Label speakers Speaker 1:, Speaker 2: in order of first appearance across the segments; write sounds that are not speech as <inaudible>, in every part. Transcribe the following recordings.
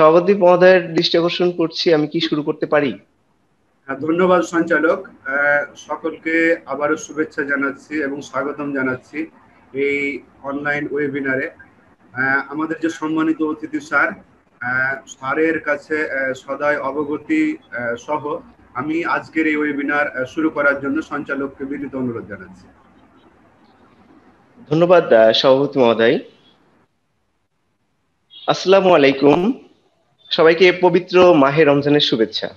Speaker 1: সভাপতি মহোদয়ের দৃষ্টি আকর্ষণ করছি আমি কি শুরু করতে পারি?
Speaker 2: হ্যাঁ, ধন্যবাদ সঞ্চালক। সকলকে আবারও শুভেচ্ছা জানাচ্ছি এবং স্বাগতম জানাচ্ছি এই অনলাইন ওয়েবিনারে আমাদের যে সম্মানিত অতিথি স্যার স্যারের কাছে সদায় অবগতি সহ আমি আজকের এই ওয়েবিনার শুরু করার জন্য সঞ্চালককে বিনীত অনুরোধ জানাচ্ছি।
Speaker 1: ধন্যবাদ সভাপতি মহোদয়। আসসালামু আলাইকুম। সবাইকে পবিত্র মাহে রমজানের শুভেচ্ছা।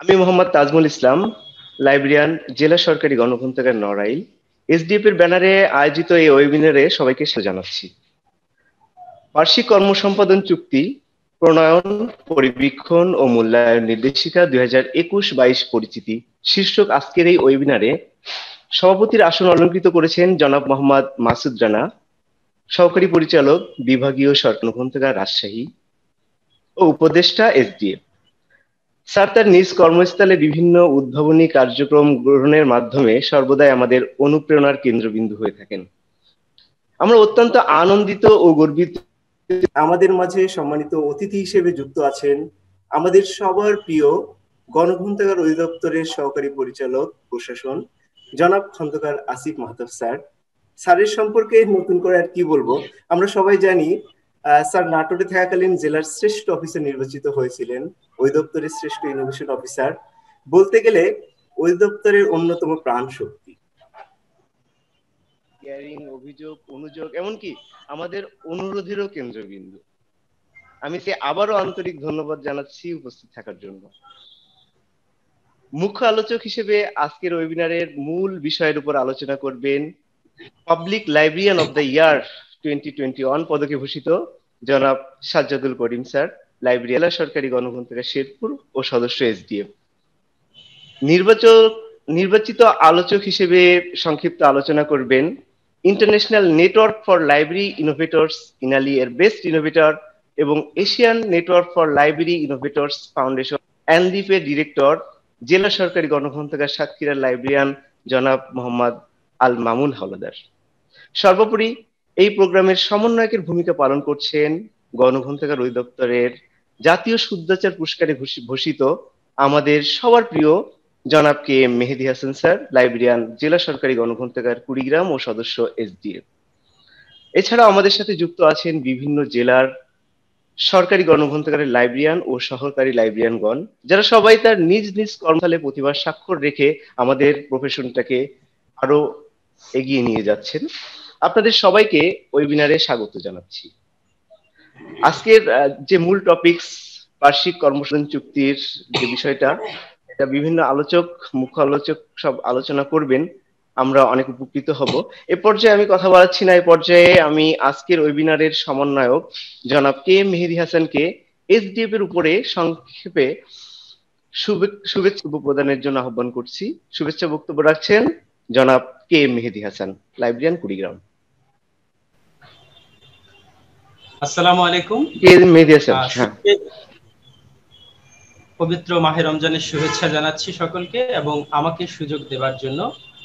Speaker 1: আমি মোহাম্মদ তাজমুল ইসলাম, লাইব্রেরিয়ান, জেলা সরকারি গণগ্রন্থাগার নড়াইল এসডিএফ এর ব্যানারে আয়োজিত এই ওয়েবিনারে সবাইকে জানাচ্ছি। বার্ষিক কর্মসম্পাদন চুক্তি, প্রণয়ন, পরিবীক্ষণ ও মূল্যায়ন নির্দেশিকা দুই হাজার একুশ বাইশ পরিচিতি শীর্ষক আজকের এই ওয়েবিনারে সভাপতির আসন অলঙ্কৃত করেছেন জনাব মোহাম্মদ মাসুদ রানা সহকারী পরিচালক বিভাগীয় সরকার গ্রন্থাগার রাজশাহী ও উপদেষ্টা এসডিএফ স্যার, তার নিজ কর্মস্থলে বিভিন্ন উদ্ভাবনী কার্যক্রম গ্রহণের মাধ্যমে সর্বদাই আমাদের অনুপ্রেরণার কেন্দ্রবিন্দু হয়ে থাকেন। আমরা অত্যন্ত আনন্দিত ও গর্বিত। আমাদের মাঝে সম্মানিত অতিথি হিসেবে যুক্ত আছেন আমাদের সবার প্রিয় গণগ্রন্থাগার অধিদপ্তরের সহকারী পরিচালক, প্রশাসন, জনাব খন্দকার আসিফ মাহতাব স্যার। স্যারের সম্পর্কে নতুন করে আর কি বলব? আমরা সবাই জানি স্যার নাটোরে থাকাকালীন জেলার শ্রেষ্ঠ অফিসার নির্বাচিত হয়েছিলেন ওই দপ্তরের শ্রেষ্ঠ ইনোভেশন অফিসার বলতে গেলে ওই দপ্তরের অন্যতম প্রাণ শক্তি অভিযোগ, অনুযোগ, এমনকি আমাদের অনুরোধেরও কেন্দ্রবিন্দু। আমি সে আবারও আন্তরিক ধন্যবাদ জানাচ্ছি উপস্থিত থাকার জন্য। মুখ্য আলোচক হিসেবে আজকের ওয়েবিনারের মূল বিষয়ের উপর আলোচনা করবেন public librarian of the year twenty twenty one পদকে ভূষিত জনাব সাজ্জাদুল করিম স্যার লাইব্রেরি সরকারি গণগ্রন্থাগার শেরপুর ও সদস্য এসডিএফ নির্বাচক, নির্বাচিত আলোচক হিসেবে সংক্ষিপ্ত আলোচনা করবেন international network for library innovators INELI এর বেস্ট ইনোভেটর এবং Asian network for library innovators foundation ANLIF এর ডিরেক্টর জেলা সরকারি গণগ্রন্থাগার সাতক্ষীরার লাইব্রেরিয়ান জনাব মোহাম্মদ আল মামুন হাওলাদার। সর্বোপরি এই প্রোগ্রামের সমন্বয়কের ভূমিকা পালন করছেন গণগ্রন্থাগার অধিদপ্তরের জাতীয় শুদ্ধাচার পুরস্কারে ভূষিত আমাদের সবার প্রিয় জনাব K M Mehedi Hasan sir, librarian জেলা সরকারি গণগ্রন্থাগার কুড়িগ্রাম ও সদস্য এসডিএফ এছাড়াও আমাদের সাথে যুক্ত আছেন বিভিন্ন জেলার সরকারি গণগ্রন্থাগারের লাইব্রেরিয়ান ও সহকারী লাইব্রেরিয়ানগণ, যারা সবাই তার নিজ নিজ কর্মস্থলে প্রতিভার স্বাক্ষর রেখে আমাদের প্রফেশনটাকে আরও এগিয়ে নিয়ে যাচ্ছেন। আপনাদের সবাইকে ওয়েবিনারে স্বাগত জানাচ্ছি। আজকের যে মূল টপিকস বার্ষিক কর্মসূচন চুক্তির যে বিষয়টা এটা বিভিন্ন আলোচক মুখ্য আলোচক সব আলোচনা করবেন। আমরা অনেক উপকৃত হব। এ পর্যায়ে আমি কথা বলাচ্ছি না, এ পর্যায়ে আমি আজকের ওয়েবিনারের সমন্বয়ক জনাব কে মেহেদি হাসানকে এসডিএফ এর উপরে সংক্ষেপে শুভেচ্ছা প্রদানের জন্য আহ্বান করছি। শুভেচ্ছা বক্তব্য রাখছেন জনাব কে মেহেদি হাসান? লাইব্রেরিয়ান কুড়িগ্রাম।
Speaker 3: আসসালামু আলাইকুম।
Speaker 1: কে মেহেদি হাসান? হ্যাঁ।
Speaker 3: পবিত্র মাহে রমজানের শুভেচ্ছা জানাচ্ছি সকলকে এবং আমাকে সুযোগ দেওয়ার জন্য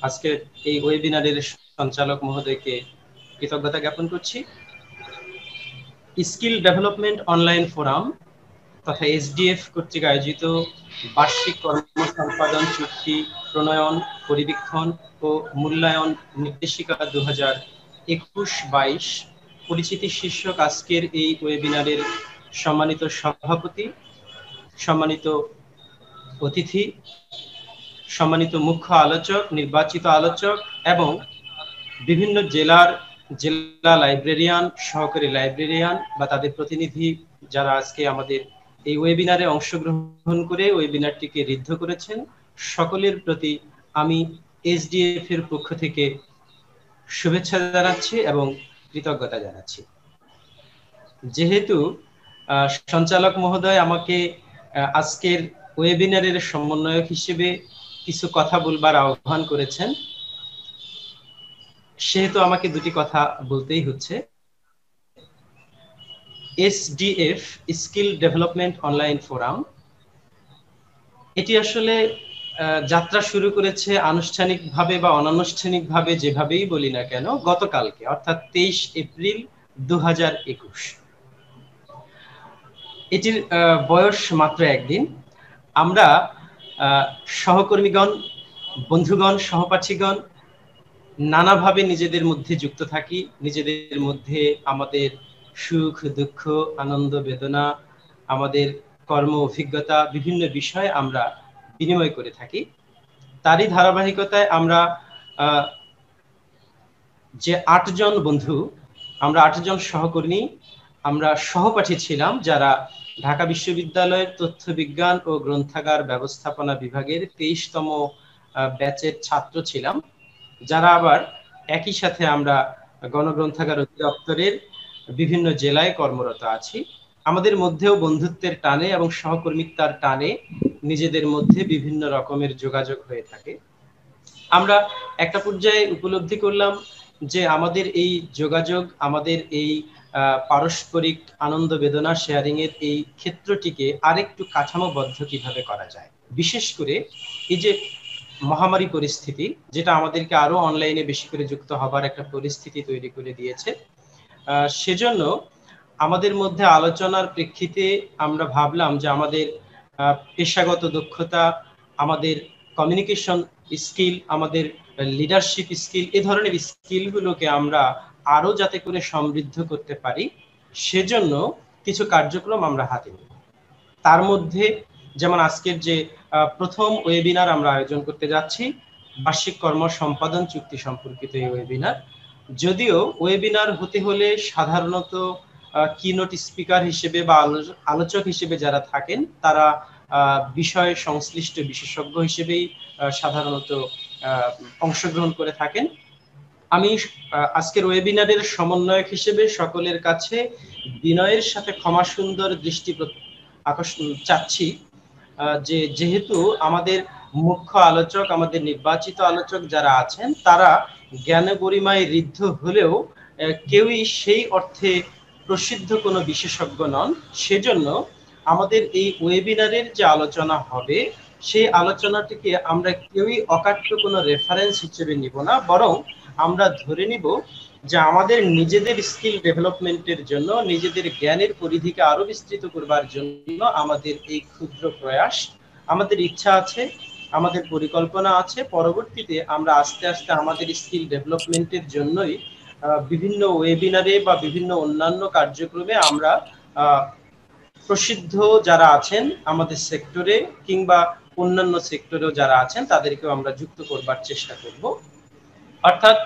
Speaker 3: আজকে এই ওয়েবিনারের সঞ্চালক মহোদয়কে কৃতজ্ঞতা জ্ঞাপন করছি। স্কিল ডেভেলপমেন্ট অনলাইন ফোরাম তথা এসডিএফ কর্তৃক আয়োজিত বার্ষিক কর্ম সম্পাদন চুক্তি প্রণয়ন, পরিবীক্ষণ ও মূল্যায়ন নির্দেশিকা দু হাজার একুশ বাইশ পরিচিতি শীর্ষক আজকের এই ওয়েবিনারের সম্মানিত সভাপতি, সম্মানিত অতিথি, সম্মানিত মুখ্য আলোচক, নির্বাচিত আলোচক এবং বিভিন্ন জেলার জেলা লাইব্রেরিয়ান, সহকারী লাইব্রেরিয়ান বা তাদের প্রতিনিধি যারা আজকে আমাদের এই ওয়েবিনারে অংশগ্রহণ করে ওয়েবিনারটিকে ঋদ্ধ করেছেন। সকলের প্রতি আমি এসডিএফ এর পক্ষ থেকে শুভেচ্ছা জানাচ্ছি এবং কৃতজ্ঞতা জানাচ্ছি। যেহেতু সঞ্চালক মহোদয় আমাকে আজকের ওয়েবিনারের সমন্বয়ক হিসেবে কিছু কথা বলবার আহ্বান করেছেন, সেহেতু আমাকে দুটি কথা বলতেই হচ্ছে। SDF skill development online forum এটি আসলে যাত্রা শুরু করেছে আনুষ্ঠানিকভাবে বা অনানুষ্ঠানিকভাবে যেভাবেই বলি না কেন, গতকালকে, অর্থাৎ তেইশ এপ্রিল দু এটির বয়স মাত্র একদিন। আমরা সহকর্মীগণ, বন্ধুগণ, সহপাঠীগণ নানাভাবে নিজেদের মধ্যে যুক্ত থাকি, নিজেদের মধ্যে আমাদের সুখ, দুঃখ, আনন্দ, বেদনা, আমাদের কর্ম, অভিজ্ঞতা, বিভিন্ন বিষয়ে আমরা বিনিময় করে থাকি। তারই ধারাবাহিকতায় আমরা যে আটজন বন্ধু, আমরা আটজন সহকর্মী, আমরা সহপাঠী ছিলাম যারা ঢাকা বিশ্ববিদ্যালয়ের তথ্য বিজ্ঞান ও গ্রন্থাগার ব্যবস্থাপনা বিভাগের তেইশতম ব্যাচের ছাত্র ছিলাম। যারা আবার একই সাথে আমরা গণগ্রন্থাগার অধিদপ্তরের বিভিন্ন জেলায় কর্মরত আছি। আমাদের মধ্যেও বন্ধুত্বের টানে এবং সহকর্মিতার টানে নিজেদের মধ্যে বিভিন্ন রকমের যোগাযোগ হয়ে থাকে। আমরা একটা পর্যায়ে উপলব্ধি করলাম যে আমাদের এই যোগাযোগ, আমাদের এই পারস্পরিক আনন্দ বেদনা শেয়ারিং এর এই ক্ষেত্রটিকে আরেকটু কাঠামোবদ্ধ কীভাবে করা যায়। বিশেষ করে এই যে মহামারী পরিস্থিতি, যেটা আমাদেরকে আরও অনলাইনে বেশি করে যুক্ত হবার একটা পরিস্থিতি তৈরি করে দিয়েছে সেজন্য আমাদের মধ্যে আলোচনার প্রেক্ষিতে আমরা ভাবলাম যে আমাদের পেশাগত দক্ষতা, আমাদের কমিউনিকেশন স্কিল আমাদের লিডারশিপ স্কিল এ ধরনের স্কিলগুলোকে আমরা আরও যাতে করে সমৃদ্ধ করতে পারি, সেজন্য কিছু কার্যক্রম আমরা হাতে নিই। তার মধ্যে যেমন আজকের যে প্রথম ওয়েবিনার আমরা আয়োজন করতে যাচ্ছি, বার্ষিক কর্ম সম্পাদন চুক্তি সম্পর্কিত এই ওয়েবিনার যদিও ওয়েবিনার হতে হলে সাধারণত কিনোট স্পিকার হিসেবে বা আলোচক হিসেবে যারা থাকেন, তারা বিষয় সংশ্লিষ্ট বিশেষজ্ঞ হিসেবেই সাধারণত অংশগ্রহণ করে থাকেন। আমি আজকের ওয়েবিনারের সমন্বয়ক হিসেবে সকলের কাছে বিনয়ের সাথে ক্ষমা সুন্দর দৃষ্টি আকর্ষণ চাচ্ছি যে যেহেতু আমাদের মুখ্য আলোচক, আমাদের নির্বাচিত আলোচক যারা আছেন, তারা জ্ঞান গরিমায় ঋদ্ধ হলেও কেউই সেই অর্থে প্রসিদ্ধ কোনো বিশেষজ্ঞ নন। সেজন্য আমাদের এই ওয়েবিনারের যে আলোচনা হবে, সেই আলোচনাটিকে আমরা কেউই অকাট্য কোনো রেফারেন্স হিসেবে নিব না, বরং আমরা ধরে নিব যে আমাদের নিজেদের স্কিল ডেভেলপমেন্টের জন্য, নিজেদের জ্ঞানের পরিধিকে আরও বিস্তৃত করবার জন্য আমাদের এই ক্ষুদ্র প্রয়াস, আমাদের ইচ্ছা আছে। আমাদের পরিকল্পনা আছে। পরবর্তীতে আমরা আস্তে আস্তে আমাদের স্কিল ডেভেলপমেন্টের জন্যই বিভিন্ন ওয়েবিনারে বা বিভিন্ন অন্যান্য কার্যক্রমে আমরা প্রসিদ্ধ যারা আছেন আমাদের সেক্টরে কিংবা অন্যান্য সেক্টরেও যারা আছেন, তাদেরকেও আমরা যুক্ত করবার চেষ্টা করব। অর্থাৎ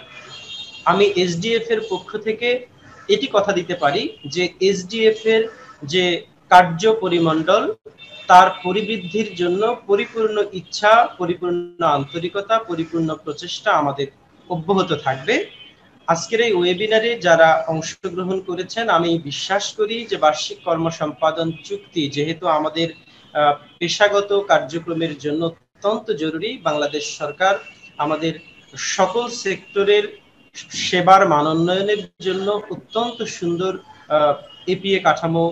Speaker 3: আমি এসডিএফ এর পক্ষ থেকে এটি কথা দিতে পারি যে এসডিএফ এর যে কার্য পরিমণ্ডল তার পরিবৃদ্ধির জন্য পরিপূর্ণ ইচ্ছা, পরিপূর্ণ আন্তরিকতা, পরিপূর্ণ প্রচেষ্টা আমাদের অব্যাহত থাকবে। আজকের এই ওয়েবিনারে যারা অংশগ্রহণ করেছেন, আমি বিশ্বাস করি যে বার্ষিক কর্ম সম্পাদন চুক্তি যেহেতু আমাদের পেশাগত কার্যক্রমের জন্য অত্যন্ত জরুরি, বাংলাদেশ সরকার আমাদের সকল সেক্টরের সেবার মানোন্নয়নের জন্য অত্যন্ত সুন্দর এপিএ কাঠামো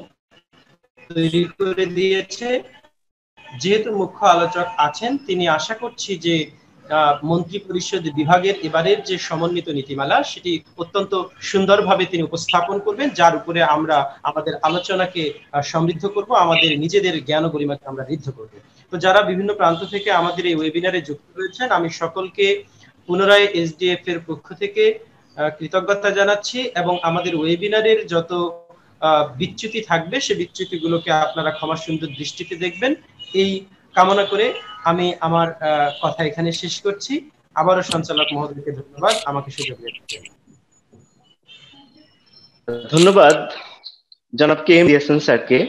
Speaker 3: তৈরি করে দিয়েছে। যেহেতু মুখ্য আলোচক আছেন, তিনি আশা করছি যে মন্ত্রী পরিষদ বিভাগের এবারের যে সমন্বিত নীতিমালা, সেটি অত্যন্ত সুন্দরভাবে তিনি উপস্থাপন করবেন, যার উপরে আমরা আমাদের আলোচনাকে সমৃদ্ধ করব, আমাদের নিজেদের জ্ঞান গরিমাকে আমরা ঋদ্ধ করব। তো যারা বিভিন্ন প্রান্ত থেকে আমাদের এই ওয়েবিনারে যুক্ত রয়েছেন, আমি সকলকে পুনরায় এসডিএফ এর পক্ষ থেকে কৃতজ্ঞতা জানাচ্ছি এবং আমাদের ওয়েবিনারের যত বিচ্যুতি থাকবে, সে বিচ্যুতিগুলোকে আপনারা ক্ষমা সুন্দর দৃষ্টিতে দেখবেন। এই কামনা করে আমি আমার কথা এখানে শেষ করছি। আবারও সঞ্চালক মহোদয়কে ধন্যবাদ। আমাকে সুযোগ দিয়েছেন
Speaker 1: ধন্যবাদ জনাব কে এম দিয়াসন স্যারকে।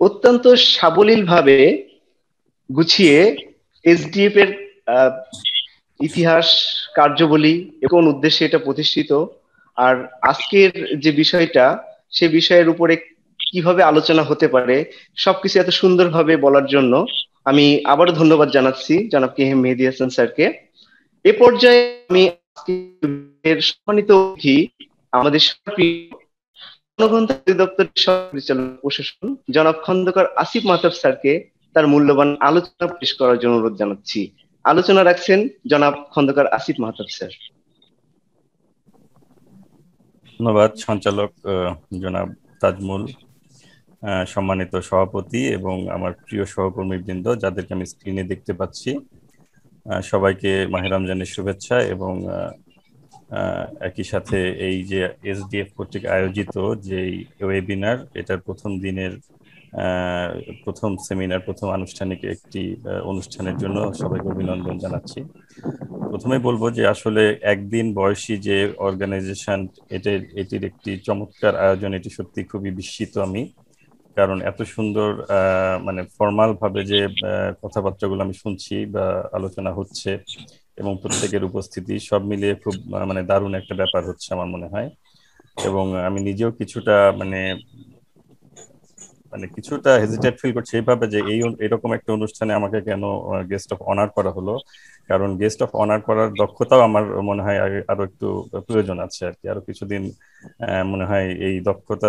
Speaker 1: অত্যন্ত সাবলীল ভাবে গুছিয়ে এসডিএফ এর ইতিহাস, কার্যবলী কোন উদ্দেশ্যে এটা প্রতিষ্ঠিত। আর আজকের যে বিষয়টা সে বিষয়ের উপরে কীভাবে আলোচনা হতে পারে, সবকিছু এত সুন্দরভাবে বলার জন্য আমি আবারও ধন্যবাদ জানাচ্ছি জনাব কে মেহেদি হাসান স্যারকে। এ পর্যায়ে আমি সম্মানিত অতিথি আমাদের পরিচালক প্রশাসন জনাব খন্দকার আসিফ মাহতাব স্যারকে তার মূল্যবান আলোচনা পেশ করার জন্য অনুরোধ জানাচ্ছি। আলোচনা রাখছেন জনাব খন্দকার আসিফ মাহতাব স্যার।
Speaker 4: ধন্যবাদ, সঞ্চালক জনাব তাজমুল সম্মানিত সভাপতি এবং আমার প্রিয় সহকর্মীবৃন্দ যাদেরকে আমি স্ক্রিনে দেখতে পাচ্ছি। সবাইকে মাহের রমজানের শুভেচ্ছা এবং একই সাথে এই যে এসডিএফ কর্তৃক আয়োজিত যে ওয়েবিনার এটার প্রথম দিনের প্রথম সেমিনার প্রথম আনুষ্ঠানিক একটি অনুষ্ঠানের জন্য সবাইকে অভিনন্দন জানাচ্ছি। প্রথমে বলব যে আসলে একদিন বয়সী যে অর্গানাইজেশন এটির এটির একটি চমৎকার আয়োজন, এটি সত্যি খুবই বিস্মিত আমি। কারণ এত সুন্দর মানে ফর্মাল ভাবে যে কথাবার্তাগুলো আমি শুনছি বা আলোচনা হচ্ছে এবং প্রত্যেকের উপস্থিতি, সব মিলিয়ে খুব মানে দারুণ একটা ব্যাপার হচ্ছে আমার মনে হয়। এবং আমি নিজেও কিছুটা মানে মানে কিছুটা হেজিটেট ফিল করছি এইভাবে যে এই এরকম একটা অনুষ্ঠানে আমাকে কেন গেস্ট অফ অনার করা হলো। কারণ গেস্ট অফ অনার করার দক্ষতাও আমার মনে হয় আরও একটু প্রয়োজন আছে আর কি। আরও কিছুদিন মনে হয় এই দক্ষতা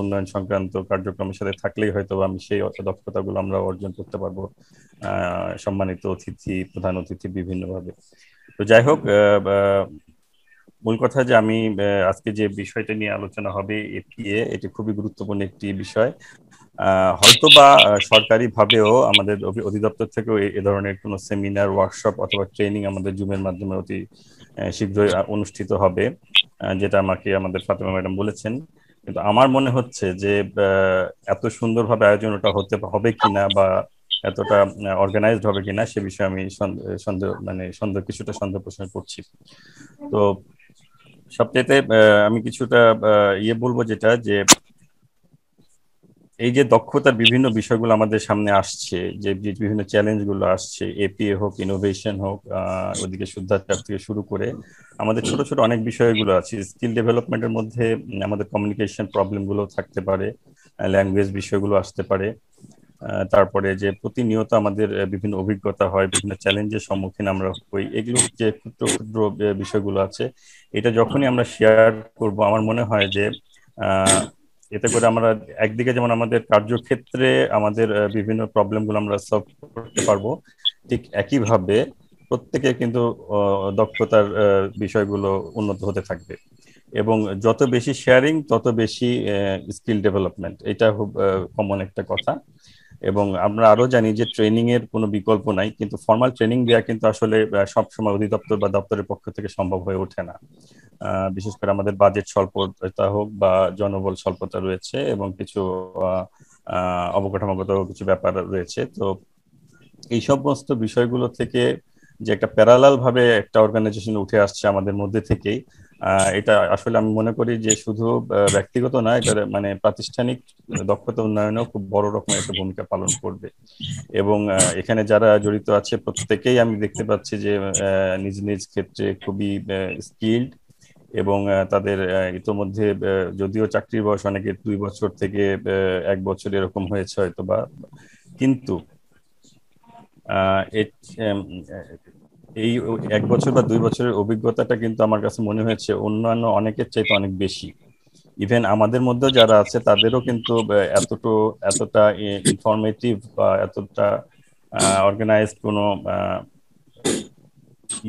Speaker 4: উন্নয়ন সংক্রান্ত কার্যক্রমের সাথে থাকলেই হয়তো আমি সেই দক্ষতাগুলো আমরা অর্জন করতে পারব সম্মানিত অতিথি, প্রধান অতিথি বিভিন্নভাবে। তো যাই হোক মূল কথা যে আমি আজকে যে বিষয়টা নিয়ে আলোচনা হবে এপিএ এটি খুবই গুরুত্বপূর্ণ একটি বিষয়। হয়তোবা সরকারি ভাবেও আমাদের অধিদপ্তর থেকেও এ ধরনের কোনো সেমিনার ওয়ার্কশপ অথবা ট্রেনিং আমাদের জুমের মাধ্যমে অতি শীঘ্রই অনুষ্ঠিত হবে যেটা আমাকে, আমাদের ফাতেমা ম্যাডাম বলেছেন। কিন্তু আমার মনে হচ্ছে যে এত সুন্দরভাবে আয়োজন ওটা হতে হবে কিনা বা এতটা অর্গানাইজড হবে কিনা সে বিষয়ে আমি সন্দেহ মানে সন্দেহ, কিছুটা সন্দেহ প্রশ্ন করছি। তো সবচেয়ে আমি কিছুটা ইয়ে বলব যেটা যে, এই যে দক্ষতার বিভিন্ন বিষয়গুলো আমাদের সামনে আসছে, যে বিভিন্ন চ্যালেঞ্জগুলো আসছে এপিএ হোক ইনোভেশন হোক ওদিকে শুদ্ধাচার থেকে শুরু করে, আমাদের ছোট ছোট অনেক বিষয়গুলো আছে। স্কিল ডেভেলপমেন্টের মধ্যে আমাদের কমিউনিকেশন প্রবলেমগুলো থাকতে পারে ল্যাঙ্গুয়েজ বিষয়গুলো আসতে পারে। তারপরে যে প্রতিনিয়ত আমাদের বিভিন্ন অভিজ্ঞতা হয়, বিভিন্ন চ্যালেঞ্জের সম্মুখীন আমরা হই। এগুলো যে ক্ষুদ্র ক্ষুদ্র বিষয়গুলো আছে, এটা যখনই আমরা শেয়ার করব, আমার মনে হয় যে এতে করে আমরা একদিকে যেমন আমাদের কার্যক্ষেত্রে আমাদের বিভিন্ন প্রবলেমগুলো আমরা সলভ করতে পারব, ঠিক একইভাবে প্রত্যেকে কিন্তু দক্ষতার বিষয়গুলো উন্নত হতে থাকবে। এবং যত বেশি শেয়ারিং তত বেশি স্কিল ডেভেলপমেন্ট এটা খুব কমন একটা কথা। এবং আমরা আরও জানি যে ট্রেনিং এর কোনো বিকল্প নাই, কিন্তু ফর্মাল ট্রেনিং দেওয়া কিন্তু আসলে সবসময় অধিদপ্তর বা দপ্তরের পক্ষ থেকে সম্ভব হয়ে ওঠে না। বিশেষ করে আমাদের বাজেট স্বল্পতা হোক বা জনবল স্বল্পতা রয়েছে এবং কিছু অবকাঠামোগত কিছু ব্যাপার রয়েছে। তো এই সমস্ত বিষয়গুলো থেকে যে একটা প্যারালাল ভাবে একটা অর্গানাইজেশন উঠে আসছে আমাদের মধ্যে থেকেই এটা আসলে আমি মনে করি যে শুধু ব্যক্তিগত না, এটা মানে প্রাতিষ্ঠানিক দক্ষতা উন্নয়নেও খুব বড় রকমের একটা ভূমিকা পালন করবে। এবং এখানে যারা জড়িত আছে প্রত্যেকেই আমি দেখতে পাচ্ছি যে নিজ নিজ ক্ষেত্রে খুবই স্কিল্ড এবং তাদের ইতোমধ্যে যদিও চাকরির বয়স অনেকের দুই বছর থেকে এক বছর এরকম হয়েছে হয়তো বা কিন্তু এই এক বছর বা দুই বছরের অভিজ্ঞতাটা কিন্তু আমার কাছে মনে হয়েছে অন্যান্য অনেকের চাইতে অনেক বেশি। ইভেন আমাদের মধ্যে যারা আছে, তাদেরও কিন্তু এতটু, এতটা ইনফরমেটিভ বা এতটা অর্গানাইজড কোনো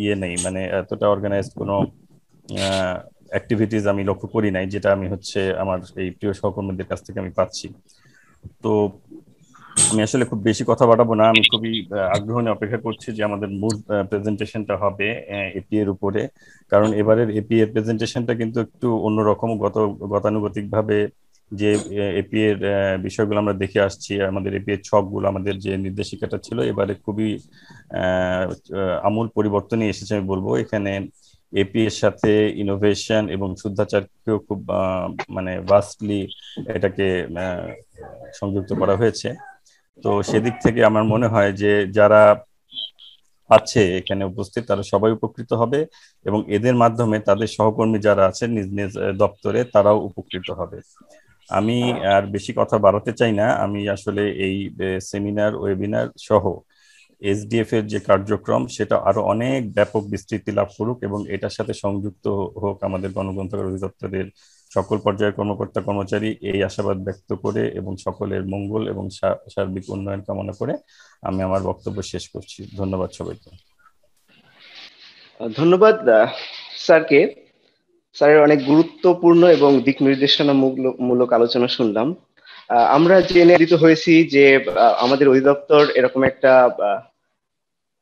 Speaker 4: ইয়ে নেই। মানে এতটা অর্গানাইজড কোনো অ্যাক্টিভিটিস আমি লক্ষ্য করি নাই, যেটা আমি হচ্ছে আমার এই প্রিয় সহকর্মীদের কাছ থেকে আমি পাচ্ছি। তো আমি আসলে খুব বেশি কথা বাড়াবো না। আমি খুবই আগ্রহ নিয়ে অপেক্ষা করছি যে আমাদের মূল প্রেজেন্টেশনটা হবে এপি এর উপরে। কারণ এবারের এপি এর প্রেজেন্টেশনটা কিন্তু একটু অন্যরকম গত গতানুগতিক ভাবে যে এপি এর বিষয়গুলো আমরা দেখে আসছি, আমাদের এপি এর ছকগুলো, আমাদের যে নির্দেশিকাটা ছিল, এবারে খুবই আমূল পরিবর্তনই এসেছে আমি বলব। এখানে এপি এর সাথে ইনোভেশন এবং শুদ্ধাচারকেও খুব মানে ভাস্টলি এটাকে সংযুক্ত করা হয়েছে। তো সেদিক থেকে আমার মনে হয় যে যারা আছে এখানে উপস্থিত, তারা সবাই উপকৃত হবে এবং এদের মাধ্যমে তাদের সহকর্মী যারা আছে নিজ নিজ দপ্তরে তারাও উপকৃত হবে। আমি আর বেশি কথা বাড়াতে চাই না। আমি আসলে এই সেমিনার ওয়েবিনার সহ এসডিএফ এর যে কার্যক্রম, সেটা আরও অনেক ব্যাপক বিস্তৃতি লাভ করুক এবং এটার সাথে সংযুক্ত হোক আমাদের গণগ্রন্থাগার অধিদপ্তরের সকল পর্যায়ের কর্মকর্তা, কর্মচারী এই আশাবাদ ব্যক্ত করে এবং সকলের মঙ্গল এবং সার্বিক উন্নয়ন কামনা করে আমি আমার বক্তব্য শেষ করছি। ধন্যবাদ সবাইকে।
Speaker 1: ধন্যবাদ স্যারকে। স্যারের অনেক গুরুত্বপূর্ণ এবং দিক নির্দেশনা মূলক আলোচনা শুনলাম। আমরা জেনে দিত হয়েছি যে আমাদের অধিদপ্তর এরকম একটা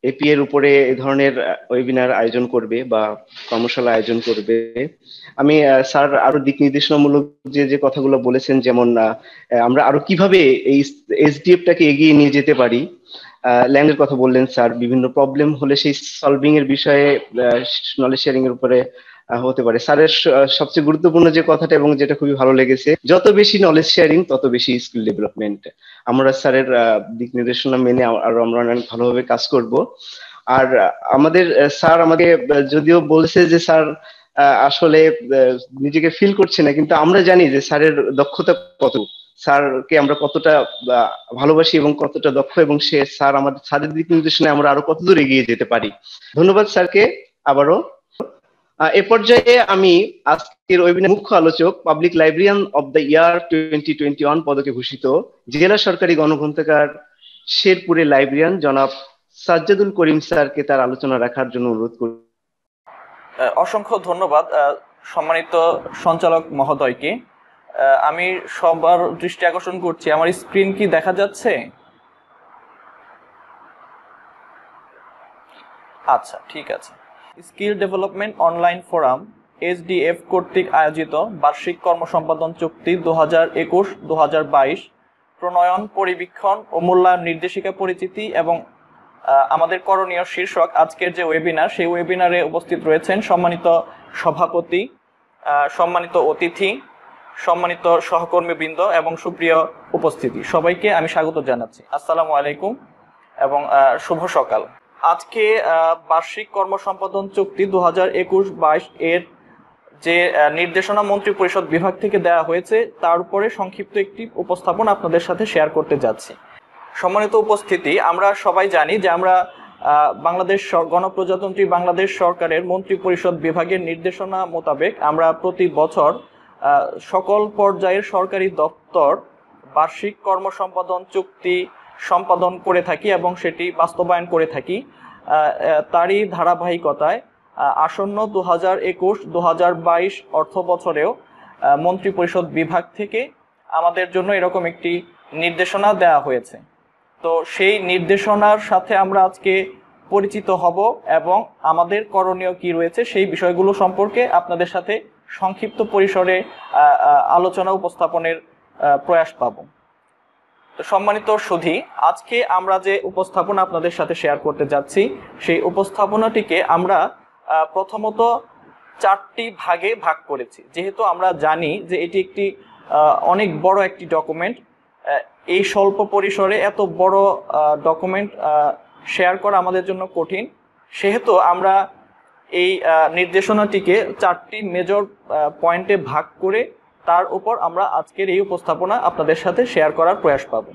Speaker 1: এপি এর উপরে এ ধরনের ওয়েবিনার আয়োজন করবে বা কর্মশালা আয়োজন করবে। আমি স্যার আরও দিক নির্দেশনামূলক যে যে কথাগুলো বলেছেন, যেমন আমরা আরও কীভাবে এই এসডিএফটাকে এগিয়ে নিয়ে যেতে পারি ল্যাঙ্গের কথা বললেন স্যার। বিভিন্ন প্রবলেম হলে সেই সলভিং এর বিষয়ে নলেজ শেয়ারিং এর উপরে হতে পারে। স্যারের সবচেয়ে গুরুত্বপূর্ণ যে কথাটা এবং যেটা খুবই ভালো লেগেছে, যত বেশি নলেজ শেয়ারিং তত বেশি স্কিল ডেভেলপমেন্ট আমরা স্যারের দিক নির্দেশনা মেনে আরও আমরা অনেক ভালোভাবে কাজ করব। আর আমাদের স্যার আমাকে যদিও বলছে যে স্যার আসলে নিজেকে ফিল করছে না, কিন্তু আমরা জানি যে স্যারের দক্ষতা কত। স্যারকে আমরা কতটা ভালোবাসি এবং কতটা দক্ষ এবং সে স্যার আমাদের, স্যারের দিক নির্দেশনায় আমরা আরও কত দূর এগিয়ে যেতে পারি। ধন্যবাদ স্যারকে, আবারও। এ পর্যায়ে আমি আজকের ওয়েবিনার মুখ্য আলোচক public librarian of the year twenty twenty one পদকে ভূষিত জেলা সরকারি গণগ্রন্থাগার শেরপুরের লাইব্রেরিয়ান জনাব সাজ্জাদুল করিম স্যারকে তার আলোচনা রাখার জন্য অনুরোধ করি।
Speaker 5: অসংখ্য ধন্যবাদ সম্মানিত সঞ্চালক মহোদয়কে। আমি সবার দৃষ্টি আকর্ষণ করছি। আমার স্ক্রিন কি দেখা যাচ্ছে? আচ্ছা ঠিক আছে। Skill development online forum, SDF কর্তৃক আয়োজিত বার্ষিক কর্মসম্পাদন চুক্তি দু হাজার একুশ দু হাজার বাইশ, প্রণয়ন, পরিবীক্ষণ ও মূল্যায়ন নির্দেশিকা পরিচিতি এবং আমাদের করণীয় শীর্ষক আজকের যে ওয়েবিনার সেই ওয়েবিনারে উপস্থিত রয়েছেন সম্মানিত সভাপতি সম্মানিত অতিথি, সম্মানিত সহকর্মীবৃন্দ এবং সুপ্রিয় উপস্থিতি। সবাইকে আমি স্বাগত জানাচ্ছি। আসসালামু আলাইকুম এবং শুভ সকাল। আজকে বার্ষিক কর্মসম্পাদন চুক্তি দু হাজার একুশ বাইশ এর যে নির্দেশনা মন্ত্রী পরিষদ বিভাগ থেকে দেওয়া হয়েছে, তার উপরে সংক্ষিপ্ত একটি উপস্থাপন আপনাদের সাথে শেয়ার করতে যাচ্ছি। সম্মানিত উপস্থিতি, আমরা সবাই জানি যে আমরা বাংলাদেশ গণপ্রজাতন্ত্রী বাংলাদেশ সরকারের মন্ত্রী পরিষদ বিভাগের নির্দেশনা মোতাবেক আমরা প্রতি বছর সকল পর্যায়ের সরকারি দপ্তর বার্ষিক কর্মসম্পাদন চুক্তি সম্পাদন করে থাকি এবং সেটি বাস্তবায়ন করে থাকি। তারই ধারাবাহিকতায় আসন্ন দু হাজার একুশ দু হাজার বাইশ অর্থ বছরেও মন্ত্রী পরিষদ বিভাগ থেকে আমাদের জন্য এরকম একটি নির্দেশনা দেওয়া হয়েছে। তো সেই নির্দেশনার সাথে আমরা আজকে পরিচিত হব এবং আমাদের করণীয় কি রয়েছে সেই বিষয়গুলো সম্পর্কে আপনাদের সাথে সংক্ষিপ্ত পরিসরে আলোচনা উপস্থাপনের প্রয়াস পাবো। সম্মানিত সুধি, আজকে আমরা যে উপস্থাপনা আপনাদের সাথে শেয়ার করতে যাচ্ছি, সেই উপস্থাপনাটিকে আমরা প্রথমত চারটি ভাগে ভাগ করেছি। যেহেতু আমরা জানি যে এটি একটি অনেক বড় একটি ডকুমেন্ট এই স্বল্প পরিসরে এত বড় ডকুমেন্ট শেয়ার করা আমাদের জন্য কঠিন। সেহেতু আমরা এই নির্দেশনাটিকে চারটি মেজর পয়েন্টে ভাগ করে তার উপর আমরা আজকের এই উপস্থাপনা আপনাদের সাথে শেয়ার করার প্রয়াস পাব।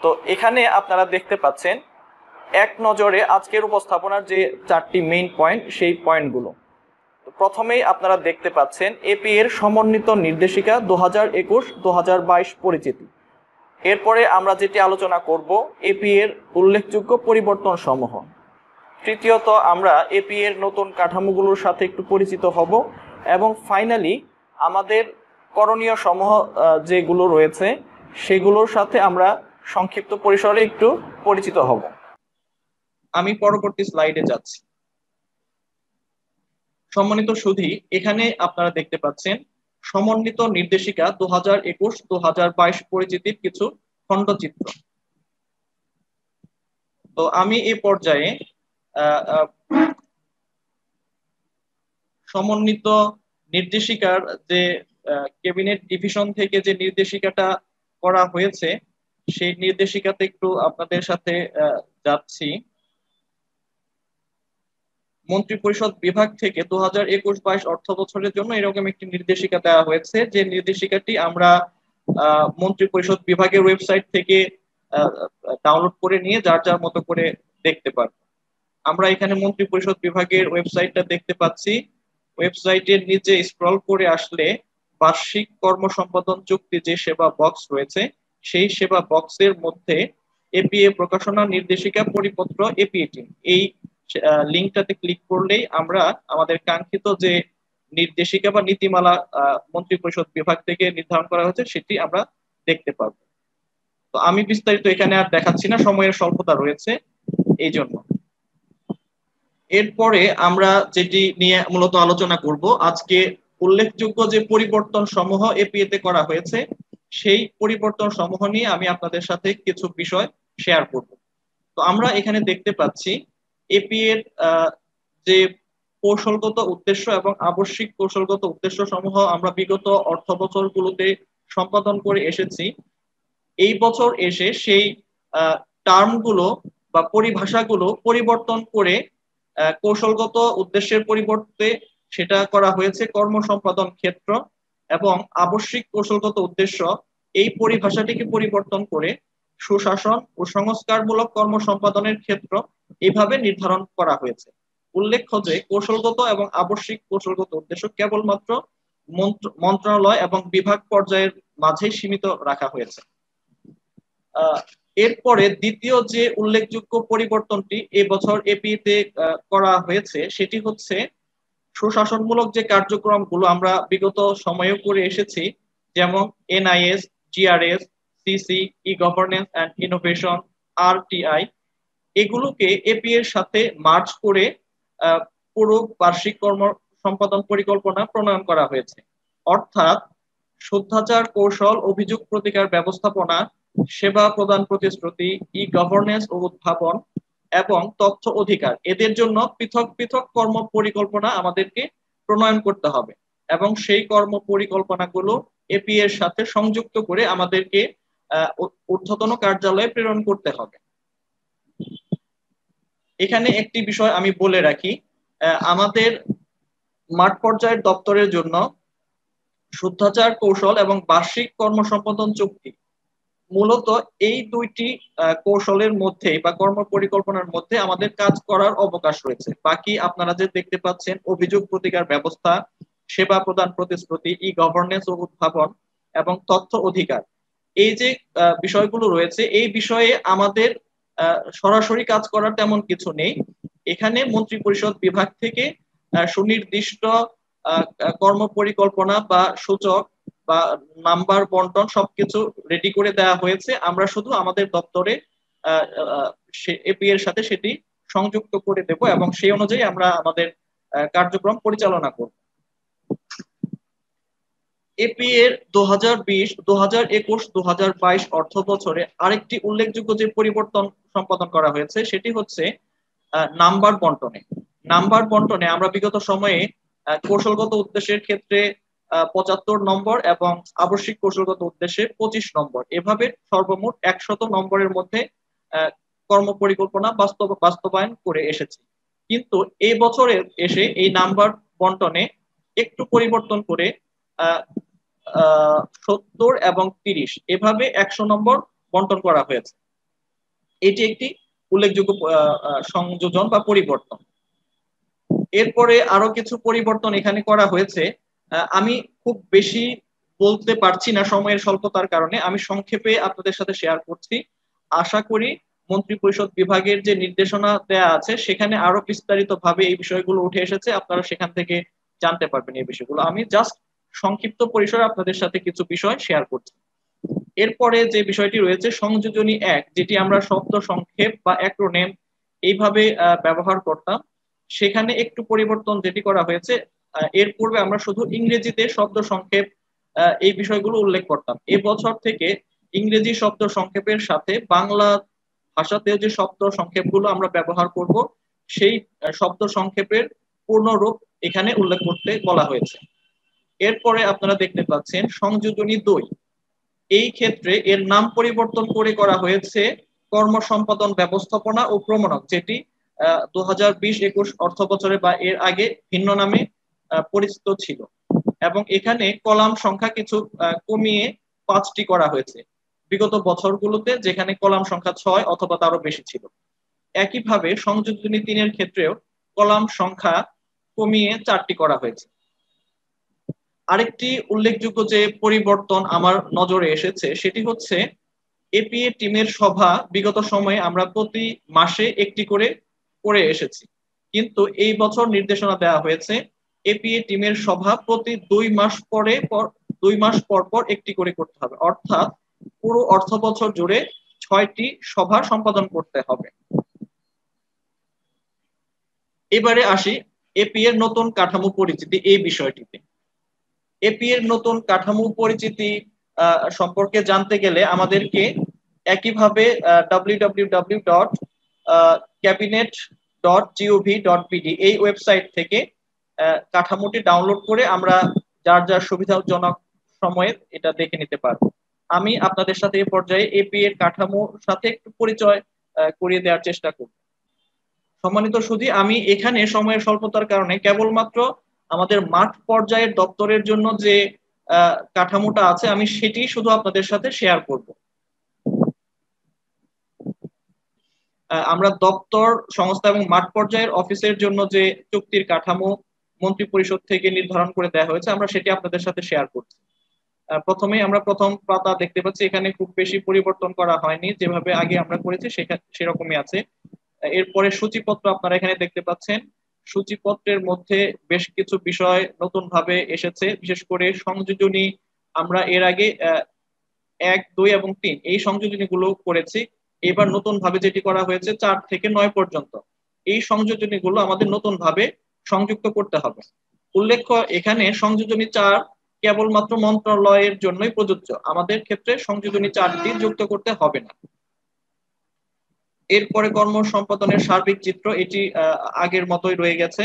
Speaker 5: তো এখানে আপনারা দেখতে পাচ্ছেন, এক নজরে আজকের উপস্থাপনার যে চারটি মেইন পয়েন্ট সেই পয়েন্টগুলো প্রথমেই আপনারা দেখতে পাচ্ছেন এপি এর সমন্বিত নির্দেশিকা দু হাজার একুশ, দু হাজার বাইশ পরিচিতি। এরপরে আমরা যেটি আলোচনা করব এপি এর উল্লেখযোগ্য পরিবর্তন সমূহ। তৃতীয়ত, আমরা এপি এর নতুন কাঠামোগুলোর সাথে একটু পরিচিত হব এবং ফাইনালি আমাদের করণীয় সমূহ যেগুলো রয়েছে, সেগুলোর সাথে আমরা সংক্ষিপ্ত পরিসরে একটু পরিচিত হব। আমি পরবর্তী স্লাইডে যাচ্ছি। সম্মানিত সুধী, এখানে আপনারা দেখতে পাচ্ছেন, সমন্বিত নির্দেশিকা দু হাজার একুশ দু হাজার বাইশ পরিচিতির কিছু খণ্ডচিত্র। তো আমি এ পর্যায়ে সমন্বিত নির্দেশিকার যে ক্যাবিনেট ডিভিশন থেকে যে নির্দেশিকাটা করা হয়েছে, সেই নির্দেশিকাতে একটু আপনাদের সাথে যাচ্ছি। মন্ত্রী পরিষদ বিভাগ থেকে দু হাজার একুশ বাইশ অর্থ বছরের জন্য এরকম একটি নির্দেশিকা দেওয়া হয়েছে, যে নির্দেশিকাটি আমরা মন্ত্রী পরিষদ বিভাগের ওয়েবসাইট থেকে ডাউনলোড করে নিয়ে যার যার মতো করে দেখতে পারব। আমরা এখানে মন্ত্রী পরিষদ বিভাগের ওয়েবসাইটটা দেখতে পাচ্ছি। ওয়েবসাইটের নিচে স্ক্রল করে আসলে বার্ষিক কর্ম সম্পাদন চুক্তি যে সেবা বক্স রয়েছে, সেই সেবা বক্সের মধ্যে এপিএ প্রকাশনা নির্দেশিকা পরিপত্র এপিএটি এই লিঙ্কটাতে ক্লিক করলেই আমরা আমাদের কাঙ্ক্ষিত যে নির্দেশিকা বা নীতিমালা মন্ত্রী পরিষদ বিভাগ থেকে নির্ধারণ করা হয়েছে, সেটি আমরা দেখতে পাবো। তো আমি বিস্তারিত এখানে আর দেখাচ্ছি না, সময়ের স্বল্পতা রয়েছে এই জন্য। এরপরে আমরা যেটি নিয়ে মূলত আলোচনা করব, আজকে উল্লেখযোগ্য যে পরিবর্তন সমূহ এপিএতে করা হয়েছে, সেই পরিবর্তন সমূহ নিয়ে আমি আপনাদের সাথে কিছু বিষয় শেয়ার করব। তো আমরা এখানে দেখতে পাচ্ছি এপি এর যে কৌশলগত উদ্দেশ্য এবং আবশ্যিক কৌশলগত উদ্দেশ্য সমূহ আমরা বিগত অর্থ বছরগুলোতে সম্পাদন করে এসেছি, এই বছর এসে সেই টার্মগুলো বা পরিভাষাগুলো পরিবর্তন করে কৌশলগত উদ্দেশ্যের পরিবর্তে সেটা করা হয়েছে কর্ম সম্পাদন ক্ষেত্র এবং আবশ্যিক কৌশলগত উদ্দেশ্য এই পরিভাষাটিকে পরিবর্তন করে সুশাসন ও সংস্কারমূলক কর্ম সম্পাদনের ক্ষেত্র এইভাবে নির্ধারণ করা হয়েছে। উল্লেখ্য যে কৌশলগত এবং আবশ্যিক কৌশলগত উদ্দেশ্য কেবলমাত্র মন্ত্রণালয় এবং বিভাগ পর্যায়ের মাঝে সীমিত রাখা হয়েছে। এরপরে দ্বিতীয় যে উল্লেখযোগ্য পরিবর্তনটি এবছর এপিতে করা হয়েছে সেটি হচ্ছে সুশাসনমূলক যে কার্যক্রমগুলো আমরা বিগত সময়েও করে এসেছি, যেমন NIS, GRS, CC e governance and innovation RTI, এগুলোকে এপি এর সাথে মার্চ করে পুরো বার্ষিক কর্ম সম্পাদন পরিকল্পনা প্রণয়ন করা হয়েছে। অর্থাৎ শুদ্ধাচার কৌশল অভিযোগ প্রতিকার ব্যবস্থাপনা, সেবা প্রদান প্রতিশ্রুতি ই গভর্নেন্স ও উদ্ভাবন এবং তথ্য অধিকার। এদের জন্য পৃথক পৃথক কর্ম পরিকল্পনা আমাদেরকে প্রণয়ন করতে হবে এবং সেই কর্ম পরিকল্পনাগুলো এপি এর সাথে সংযুক্ত করে আমাদেরকে ঊর্ধ্বতন কার্যালয়ে প্রেরণ করতে হবে। এখানে একটি বিষয় আমি বলে রাখি আমাদের মাঠ পর্যায়ের দপ্তরের জন্য শুদ্ধাচার কৌশল এবং বার্ষিক কর্মসম্পাদন চুক্তি মূলত এই দুইটি কৌশলের মধ্যে বা কর্ম পরিকল্পনার মধ্যে আমাদের কাজ করার অবকাশ রয়েছে। বাকি আপনারা যে দেখতে পাচ্ছেন, অভিযোগ প্রতিকার ব্যবস্থা, সেবা প্রদান প্রতিশ্রুতি ই গভর্নেন্স ও উদ্ভাবন এবং তথ্য অধিকার। এই যে বিষয়গুলো রয়েছে, এই বিষয়ে আমাদের সরাসরি কাজ করার তেমন কিছু নেই। এখানে মন্ত্রী পরিষদ বিভাগ থেকে সুনির্দিষ্ট কর্ম পরিকল্পনা বা সূচক বা নাম্বার বন্টন সবকিছু রেডি করে দেওয়া হয়েছে। আমরা শুধু আমাদের দপ্তরে এপি এর সাথে সেটি সংযুক্ত করে দেব এবং সেই অনুযায়ী আমরা আমাদের কার্যক্রম পরিচালনা করব। এপি এর দু হাজার বিশ দু একুশ দু বাইশ অর্থ বছরে আরেকটি উল্লেখযোগ্য যে পরিবর্তন সম্পাদন করা হয়েছে, সেটি হচ্ছে নাম্বার বন্টনে নাম্বার বন্টনে আমরা বিগত সময়ে কৌশলগত উদ্দেশ্যের ক্ষেত্রে পঁচাত্তর নম্বর এবং আবশ্যিক কৌশলগত উদ্দেশ্যে পঁচিশ নম্বর। এভাবে সর্বমোট একশত নম্বরের মধ্যে কর্ম পরিকল্পনা বাস্তব, বাস্তবায়ন করে এসেছি। কিন্তু এই বছরে এসে এই নাম্বার বন্টনে একটু পরিবর্তন করে সত্তর এবং তিরিশ, এভাবে একশো নম্বর বন্টন করা হয়েছে। এটি একটি উল্লেখযোগ্য সংযোজন বা পরিবর্তন। এরপরে আরও কিছু পরিবর্তন এখানে করা হয়েছে। আমি খুব বেশি বলতে পারছি না সময়ের স্বল্পতার কারণে। আমি সংক্ষেপে আপনাদের সাথে শেয়ার করছি। আশা করি মন্ত্রী পরিষদ বিভাগের যে নির্দেশনা দেয়া আছে, সেখানে আরও বিস্তারিত ভাবে এই বিষয়গুলো উঠে এসেছে। আপনারা সেখান থেকে জানতে পারবেন এই বিষয়গুলো। আমি জাস্ট সংক্ষিপ্ত পরিসরে আপনাদের সাথে কিছু বিষয় শেয়ার করছি। এরপরে যে বিষয়টি রয়েছে, সংযোজনী এক, যেটি আমরা শব্দ, সংক্ষেপ বা অ্যাক্রোনেম এইভাবে ব্যবহার করতাম, সেখানে একটু পরিবর্তন যেটি করা হয়েছে এর পূর্বে আমরা শুধু ইংরেজিতে শব্দ সংক্ষেপ এই বিষয়গুলো উল্লেখ করতাম। এবছর থেকে ইংরেজি শব্দ সংক্ষেপের সাথে বাংলা ভাষাতে যে শব্দ সংক্ষেপগুলো আমরা ব্যবহার করব, সেই শব্দ সংক্ষেপের পূর্ণরূপ এখানে উল্লেখ করতে বলা হয়েছে। এরপরে আপনারা দেখতে পাচ্ছেন সংযোজনী দুই। এই ক্ষেত্রে এর নাম পরিবর্তন করে করা হয়েছে কর্ম সম্পাদন ব্যবস্থাপনা ও প্রমাণক যেটি দু হাজার বিশ একুশ অর্থ বছরে বা এর আগে ভিন্ন নামে পরিচিত ছিল। এবং এখানে কলাম সংখ্যা কিছু কমিয়ে পাঁচটি করা হয়েছে। বিগত বছরগুলোতে যেখানে কলাম সংখ্যা ছয় অথবা তারও বেশি ছিল। একইভাবে সংযোজনী তিনের ক্ষেত্রেও কলাম সংখ্যা কমিয়ে চারটি করা হয়েছে। আরেকটি উল্লেখযোগ্য যে পরিবর্তন আমার নজরে এসেছে সেটি হচ্ছে এপিএ টিমের সভা বিগত সময়ে আমরা প্রতি মাসে একটি করে করে এসেছি। কিন্তু এই বছর নির্দেশনা দেওয়া হয়েছে এপিএ টিমের সভা প্রতি দুই মাস পরে পর, দুই মাস পর পর একটি করে করতে হবে। অর্থাৎ পুরো অর্থ বছর জুড়ে ছয়টি সভা সম্পাদন করতে হবে। এবারে আসি এপি এর নতুন কাঠামো পরিচিতি এই বিষয়টিতে। এপি এর নতুন কাঠামো পরিচিতি সম্পর্কে জানতে গেলে আমাদেরকে একইভাবে W dot cabinet dot GOV dot BD এই ওয়েবসাইট থেকে কাঠামোটি ডাউনলোড করে আমরা যার যার সুবিধাজনক সময়ে এটা দেখে নিতে পারব। আমি আপনাদের সাথে এই পর্যায়ে এপি এর কাঠামোর সাথে একটু পরিচয় করিয়ে দেওয়ার চেষ্টা করব। সম্মানিত সুধী, আমি এখানে সময়ের স্বল্পতার কারণে কেবলমাত্র আমাদের মাঠ পর্যায়ের দপ্তরের জন্য যে কাঠামোটা আছে, আমি সেটি শুধু আপনাদের সাথে শেয়ার করব। আমরা দপ্তর, সংস্থা এবং মাঠ পর্যায়ের অফিসের জন্য যে চুক্তির কাঠামো মন্ত্রী পরিষদ থেকে নির্ধারণ করে দেওয়া হয়েছে, আমরা সেটি আপনাদের সাথে শেয়ার করছি। প্রথমে আমরা প্রথম পাতা দেখতে পাচ্ছি, এখানে খুব বেশি পরিবর্তন করা হয়নি, যেভাবে আগে আমরা করেছি সেরকমই আছে। এরপরে সূচিপত্র আপনারা এখানে দেখতে পাচ্ছেন। সূচিপত্রের মধ্যে বেশ কিছু বিষয় নতুন ভাবে এসেছে, বিশেষ করে সংযোজনী, আমরা এর আগে এক, দুই এবং তিন, এই সংযোজনী গুলো করেছি। এবার নতুন ভাবে যেটি করা হয়েছে, চার থেকে নয় পর্যন্ত। এই সংযোজনী গুলো আমাদের নতুন ভাবে সংযুক্ত করতে হবে। উল্লেখ্য, এখানে সংযোজনী চার কেবলমাত্র মন্ত্রণালয়ের জন্যই প্রযোজ্য। আমাদের ক্ষেত্রে সংযোজনী চারটি যুক্ত করতে হবে না। এরপরে কর্ম সম্পাদনের সার্বিক চিত্র, এটি আগের মতোই রয়ে গেছে।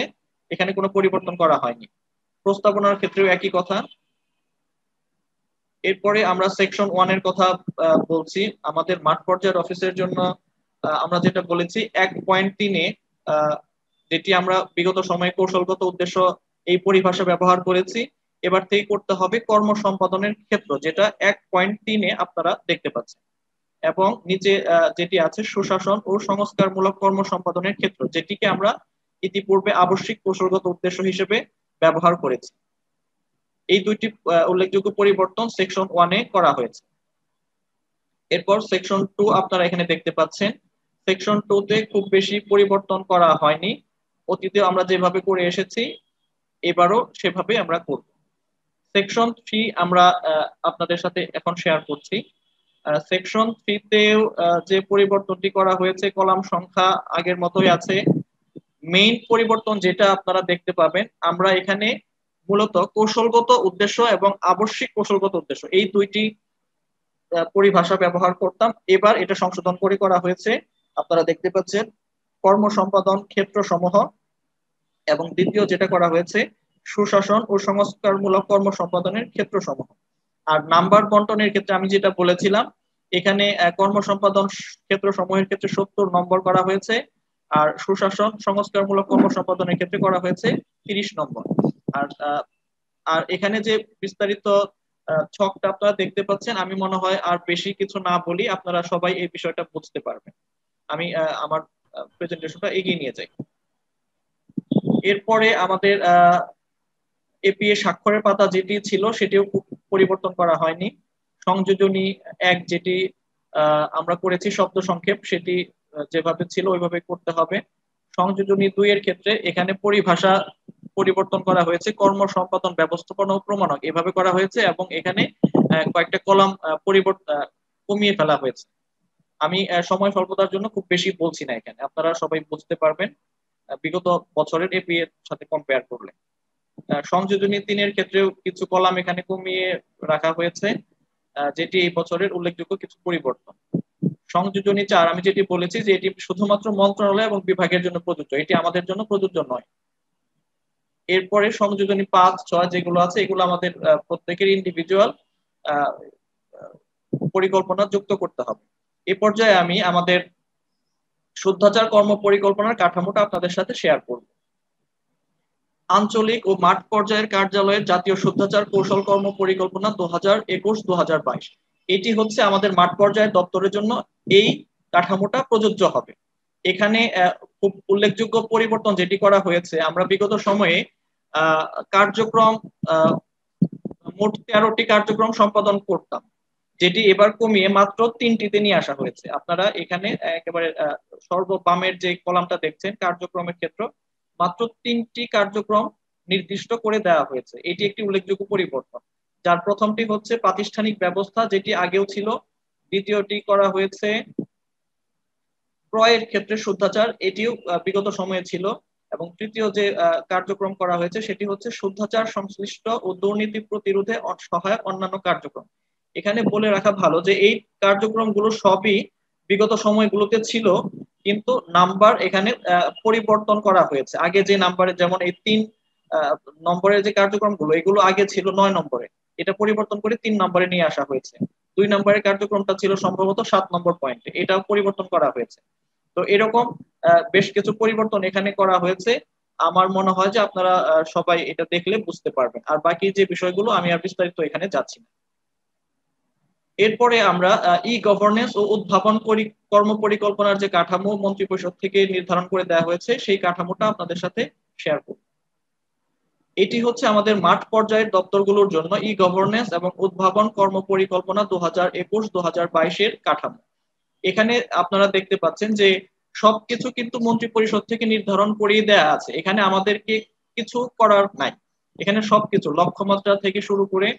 Speaker 5: এখানে কোনো পরিবর্তন করা হয়নি। প্রস্তাবনার ক্ষেত্রেও একই কথা। এরপরে আমরা সেকশন ওয়ানের কথা বলছি। আমাদের মাঠ পর্যায়ের অফিসের জন্য আমরা যেটা বলেছি, এক পয়েন্ট তিনে যেটি আমরা বিগত সময়ে কৌশলগত উদ্দেশ্য এই পরিভাষা ব্যবহার করেছি, এবার থেকে করতে হবে কর্ম সম্পাদনের ক্ষেত্র, যেটা এক পয়েন্ট তিনে আপনারা দেখতে পাচ্ছেন। এবং নিচে যেটি আছে, সুশাসন ও সংস্কারমূলক কর্ম সম্পাদনের ক্ষেত্র, যেটিকে আমরা ইতিপূর্বে আবশ্যিক কৌশলগত উদ্দেশ্য হিসেবে ব্যবহার করেছি। এই দুইটি উল্লেখযোগ্য পরিবর্তন সেকশন ওয়ানে করা হয়েছে। এরপর সেকশন টু আপনারা এখানে দেখতে পাচ্ছেন। সেকশন টু তে খুব বেশি পরিবর্তন করা হয়নি। অতীতে আমরা যেভাবে করে এসেছি, এবারও সেভাবে আমরা করব। সেকশন থ্রি আমরা আপনাদের সাথে এখন শেয়ার করছি। সেকশন থ্রিতেও যে পরিবর্তনটি করা হয়েছে, কলাম সংখ্যা আগের মতোই আছে। মেইন পরিবর্তন যেটা আপনারা দেখতে পাবেন, আমরা এখানে মূলত কৌশলগত উদ্দেশ্য এবং আবশ্যিক কৌশলগত উদ্দেশ্য, এই দুইটি পরিভাষা ব্যবহার করতাম। এবার এটা সংশোধন করে করা হয়েছে। আপনারা দেখতে পাচ্ছেন, কর্ম সম্পাদন ক্ষেত্র সমূহ এবং দ্বিতীয় যেটা করা হয়েছে, সুশাসন ও সংস্কারমূলক কর্ম সম্পাদনের ক্ষেত্র সমূহ আর নাম্বার বন্টনের ক্ষেত্রে আমি যেটা বলেছিলাম, এখানে কর্ম সম্পাদন ক্ষেত্র সমূহের ক্ষেত্রে সত্তর নম্বর করা হয়েছে, আর সুশাসন, সংস্কারমূলক কর্ম সম্পাদনের ক্ষেত্রে করা হয়েছে তিরিশ নম্বর। আর আর এখানে যে বিস্তারিত ছকটা আপনারা দেখতে পাচ্ছেন, আমি মনে হয় আর বেশি কিছু না বলি, আপনারা সবাই এই বিষয়টা বুঝতে পারবেন। আমি আমার প্রেজেন্টেশনটা এগিয়ে নিয়ে যাই। এরপরে আমাদের এপিএ স্বাক্ষরের পাতা যেটি ছিল সেটিও পরিবর্তন করা হয়নি। সংযোজনী এক যেটি আমরা করেছি শব্দ সংক্ষেপ, সেটি যেভাবে ছিল ওইভাবে করতে হবে। সংযোজনী দুই এর ক্ষেত্রে এখানে পরিভাষা পরিবর্তন করা হয়েছে, কর্ম সম্পাদন, ব্যবস্থাপনা ও প্রমাণক। এভাবে করা হয়েছে এবং এখানে কয়েকটা কলাম পরিবর্তন কমিয়ে ফেলা হয়েছে। আমি সময় স্বল্পতার জন্য খুব বেশি বলছি না এখানে। আপনারা সবাই বুঝতে পারবেন। বিগত বছরের এপি এর সাথে কম্পেয়ার করলে। সংযোজনী তিনের ক্ষেত্রেও কিছু কলাম এখানে কমিয়ে রাখা হয়েছে যেটি এই বছরের উল্লেখযোগ্য কিছু পরিবর্তন। সংযোজনী চার, আমি যেটি বলেছি যে এটি শুধুমাত্র মন্ত্রণালয় এবং বিভাগের জন্য প্রযোজ্য, এটি আমাদের জন্য প্রযোজ্য নয়। এরপরে সংযোজনী পাঁচ, ছয় যেগুলো আছে, এগুলো আমাদের প্রত্যেকের ইন্ডিভিজুয়াল পরিকল্পনা যুক্ত করতে হবে। এ পর্যায়ে আমি আমাদের শুদ্ধাচার কর্ম পরিকল্পনার কাঠামোটা আপনাদের সাথে শেয়ার করব। আঞ্চলিক ও মাঠ পর্যায়ের কার্যালয়ের জাতীয় শুদ্ধাচার কৌশল কর্ম পরিকল্পনা দু হাজার একুশ, দু হাজার বাইশ। এটি হচ্ছে আমাদের মাঠ পর্যায়ের দপ্তরের জন্য এই কাঠামোটা প্রযোজ্য হবে। এখানে খুব উল্লেখযোগ্য পরিবর্তন যেটি করা হয়েছে, আমরা বিগত সময়ে কার্যক্রম মোট তেরোটি কার্যক্রম সম্পাদন করতাম। যেটি এবার কমিয়ে মাত্র তিনটিতে নিয়ে আসা হয়েছে। আপনারা এখানে একেবারে সর্ববামের যে কলামটা দেখছেন, কার্যক্রমের ক্ষেত্র, মাত্র তিনটি কার্যক্রম নির্দিষ্ট করে দেওয়া হয়েছে। এটি একটি উল্লেখযোগ্য পরিবর্তন। যার প্রথমটি হচ্ছে প্রাতিষ্ঠানিক ব্যবস্থা, যেটি আগেও ছিল। দ্বিতীয়টি করা হয়েছে ক্রয়ের ক্ষেত্রে শুদ্ধাচার, এটিও বিগত সময়ে ছিল। এবং তৃতীয় যে কার্যক্রম করা হয়েছে, সেটি হচ্ছে শুদ্ধাচার সংশ্লিষ্ট ও দুর্নীতি প্রতিরোধে সহায়ক অন্যান্য কার্যক্রম। এখানে বলে রাখা ভালো যে, এই কার্যক্রমগুলো সবই বিগত সময়গুলোতে ছিল, কিন্তু নাম্বার এখানে পরিবর্তন করা হয়েছে। আগে যে নাম্বারে, যেমন এই তিন নম্বরের যে কার্যক্রমগুলো, এগুলো আগে ছিল নয় নম্বরে। এটা পরিবর্তন করে তিন নম্বরে নিয়ে আসা হয়েছে। দুই নম্বরের কার্যক্রমটা ছিল সম্ভবত সাত নম্বর পয়েন্টে। এটাও পরিবর্তন করা হয়েছে। তো এরকম বেশ কিছু পরিবর্তন এখানে করা হয়েছে। আমার মনে হয় যে আপনারা সবাই এটা দেখলে বুঝতে পারবেন। আর বাকি যে বিষয়গুলো, আমি আর বিস্তারিত এখানে যাচ্ছি না। এরপরে আমরা ই গভর্নেন্স ও উদ্ভাবন কর্ম পরিকল্পনার যে কাঠামো মন্ত্রিপরিষদ থেকে নির্ধারণ করে দেওয়া হয়েছে, সেই কাঠামোটা আপনাদের সাথে শেয়ার করব। এটি হচ্ছে আমাদের মাঠ পর্যায়ের দপ্তরগুলোর জন্য ই গভর্নেন্স এবং উদ্ভাবন কর্ম পরিকল্পনা দু হাজার একুশ দু হাজার বাইশের কাঠামো। এখানে আপনারা দেখতে পাচ্ছেন যে সবকিছু কিন্তু মন্ত্রী পরিষদ থেকে নির্ধারণ করিয়ে দেয়া আছে। এখানে আমাদেরকে কিছু করার নাই। এখানে সবকিছু লক্ষ্যমাত্রা থেকে শুরু করে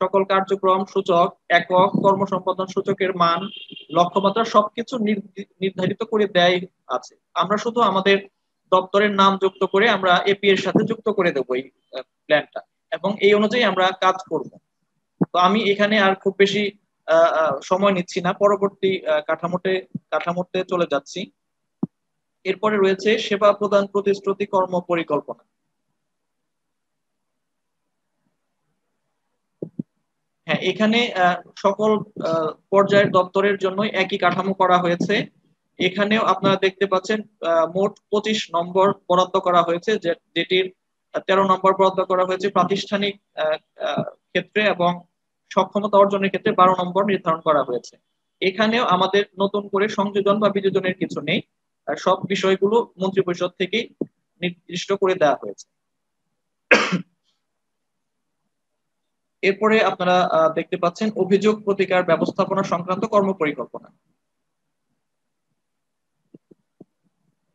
Speaker 5: সকল কার্যক্রম সূচক, একক কর্মসম্পাদন সূচকের মান, লক্ষ্যমাত্রা সবকিছু নির্ধারিত করে দেয় আছে। আমরা শুধু আমাদের দপ্তরের নাম যুক্ত করে আমরা এপি এর সাথে যুক্ত করে দেবো এই প্ল্যানটা এবং এই অনুযায়ী আমরা কাজ করব। তো আমি এখানে আর খুব বেশি সময় নিচ্ছি না। পরবর্তী কাঠামোতে কাঠামোতে চলে যাচ্ছি। এরপরে রয়েছে সেবা প্রদান প্রতিশ্রুতি কর্ম পরিকল্পনা। হ্যাঁ এখানে সকল পর্যায়ের দপ্তরের জন্য একই কাঠামো করা হয়েছে। এখানেও আপনারা দেখতে পাচ্ছেন মোট পঁচিশ নম্বর বরাদ্দ করা হয়েছে যেটির তেরো নম্বর বরাদ্দ করা হয়েছে প্রাতিষ্ঠানিক ক্ষেত্রে এবং সক্ষমতা অর্জনের ক্ষেত্রে বারো নম্বর নির্ধারণ করা হয়েছে। এখানেও আমাদের নতুন করে সংযোজন বা বিযোজনের কিছু নেই সব বিষয়গুলো মন্ত্রিপরিষদ থেকেই নির্দিষ্ট করে দেওয়া হয়েছে। এরপরে আপনারা দেখতে পাচ্ছেন অভিযোগ প্রতিকার ব্যবস্থাপনা সংক্রান্ত কর্মপরিকল্পনা।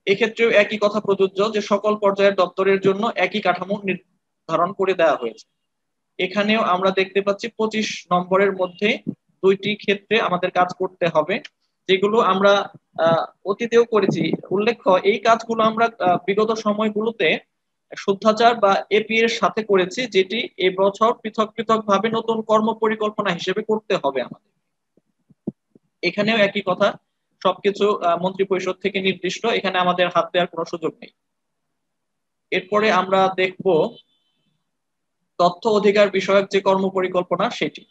Speaker 5: এক্ষেত্রেও একই কথা প্রযোজ্য যে সকল পর্যায়ের দপ্তরের জন্য একই কাঠামো নির্ধারণ করে দেওয়া হয়েছে। এখানেও আমরা দেখতে পাচ্ছি পঁচিশ নম্বরের মধ্যে দুইটি ক্ষেত্রে আমাদের কাজ করতে হবে, যেগুলো আমরা আহ অতীতেও করেছি। উল্লেখ্য, এই কাজগুলো আমরা বিগত সময়গুলোতে শুদ্ধাচার বা এপি এর সাথে করেছি, যেটি এবছর পৃথক পৃথক ভাবে নতুন কর্ম পরিকল্পনা হিসেবে করতে হবে আমাদের। এখানেও একই কথা, সবকিছু মন্ত্রী পরিষদ থেকে নির্দিষ্ট, এখানে আমাদের হাত দেওয়ার কোনো সুযোগ নেই। এরপরে আমরা দেখব তথ্য অধিকার বিষয়ক যে কর্ম পরিকল্পনা সেটি।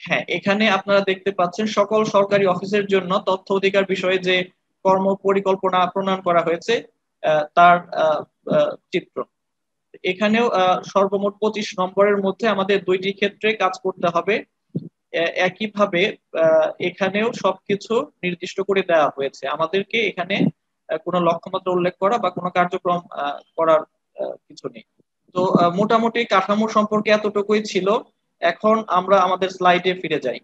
Speaker 5: হ্যাঁ এখানে আপনারা দেখতে পাচ্ছেন সকল সরকারি অফিসের জন্য তথ্য অধিকার বিষয়ে যে কর্ম পরিকল্পনা প্রণয়ন করা হয়েছে তার চিত্র। এখানেও সর্বমোট পঁচিশ নম্বরের মধ্যে আমাদের দুইটি ক্ষেত্রে কাজ করতে হবে। একইভাবে এখানেও সবকিছু নির্দিষ্ট করে দেওয়া হয়েছে। আমাদেরকে এখানে কোনো লক্ষ্যমাত্রা উল্লেখ করা বা কোনো কার্যক্রম করার কিছু নেই। তো মোটামুটি কাঠামো সম্পর্কে এতটুকুই ছিল। এখন আমরা আমাদের স্লাইডে ফিরে যাই।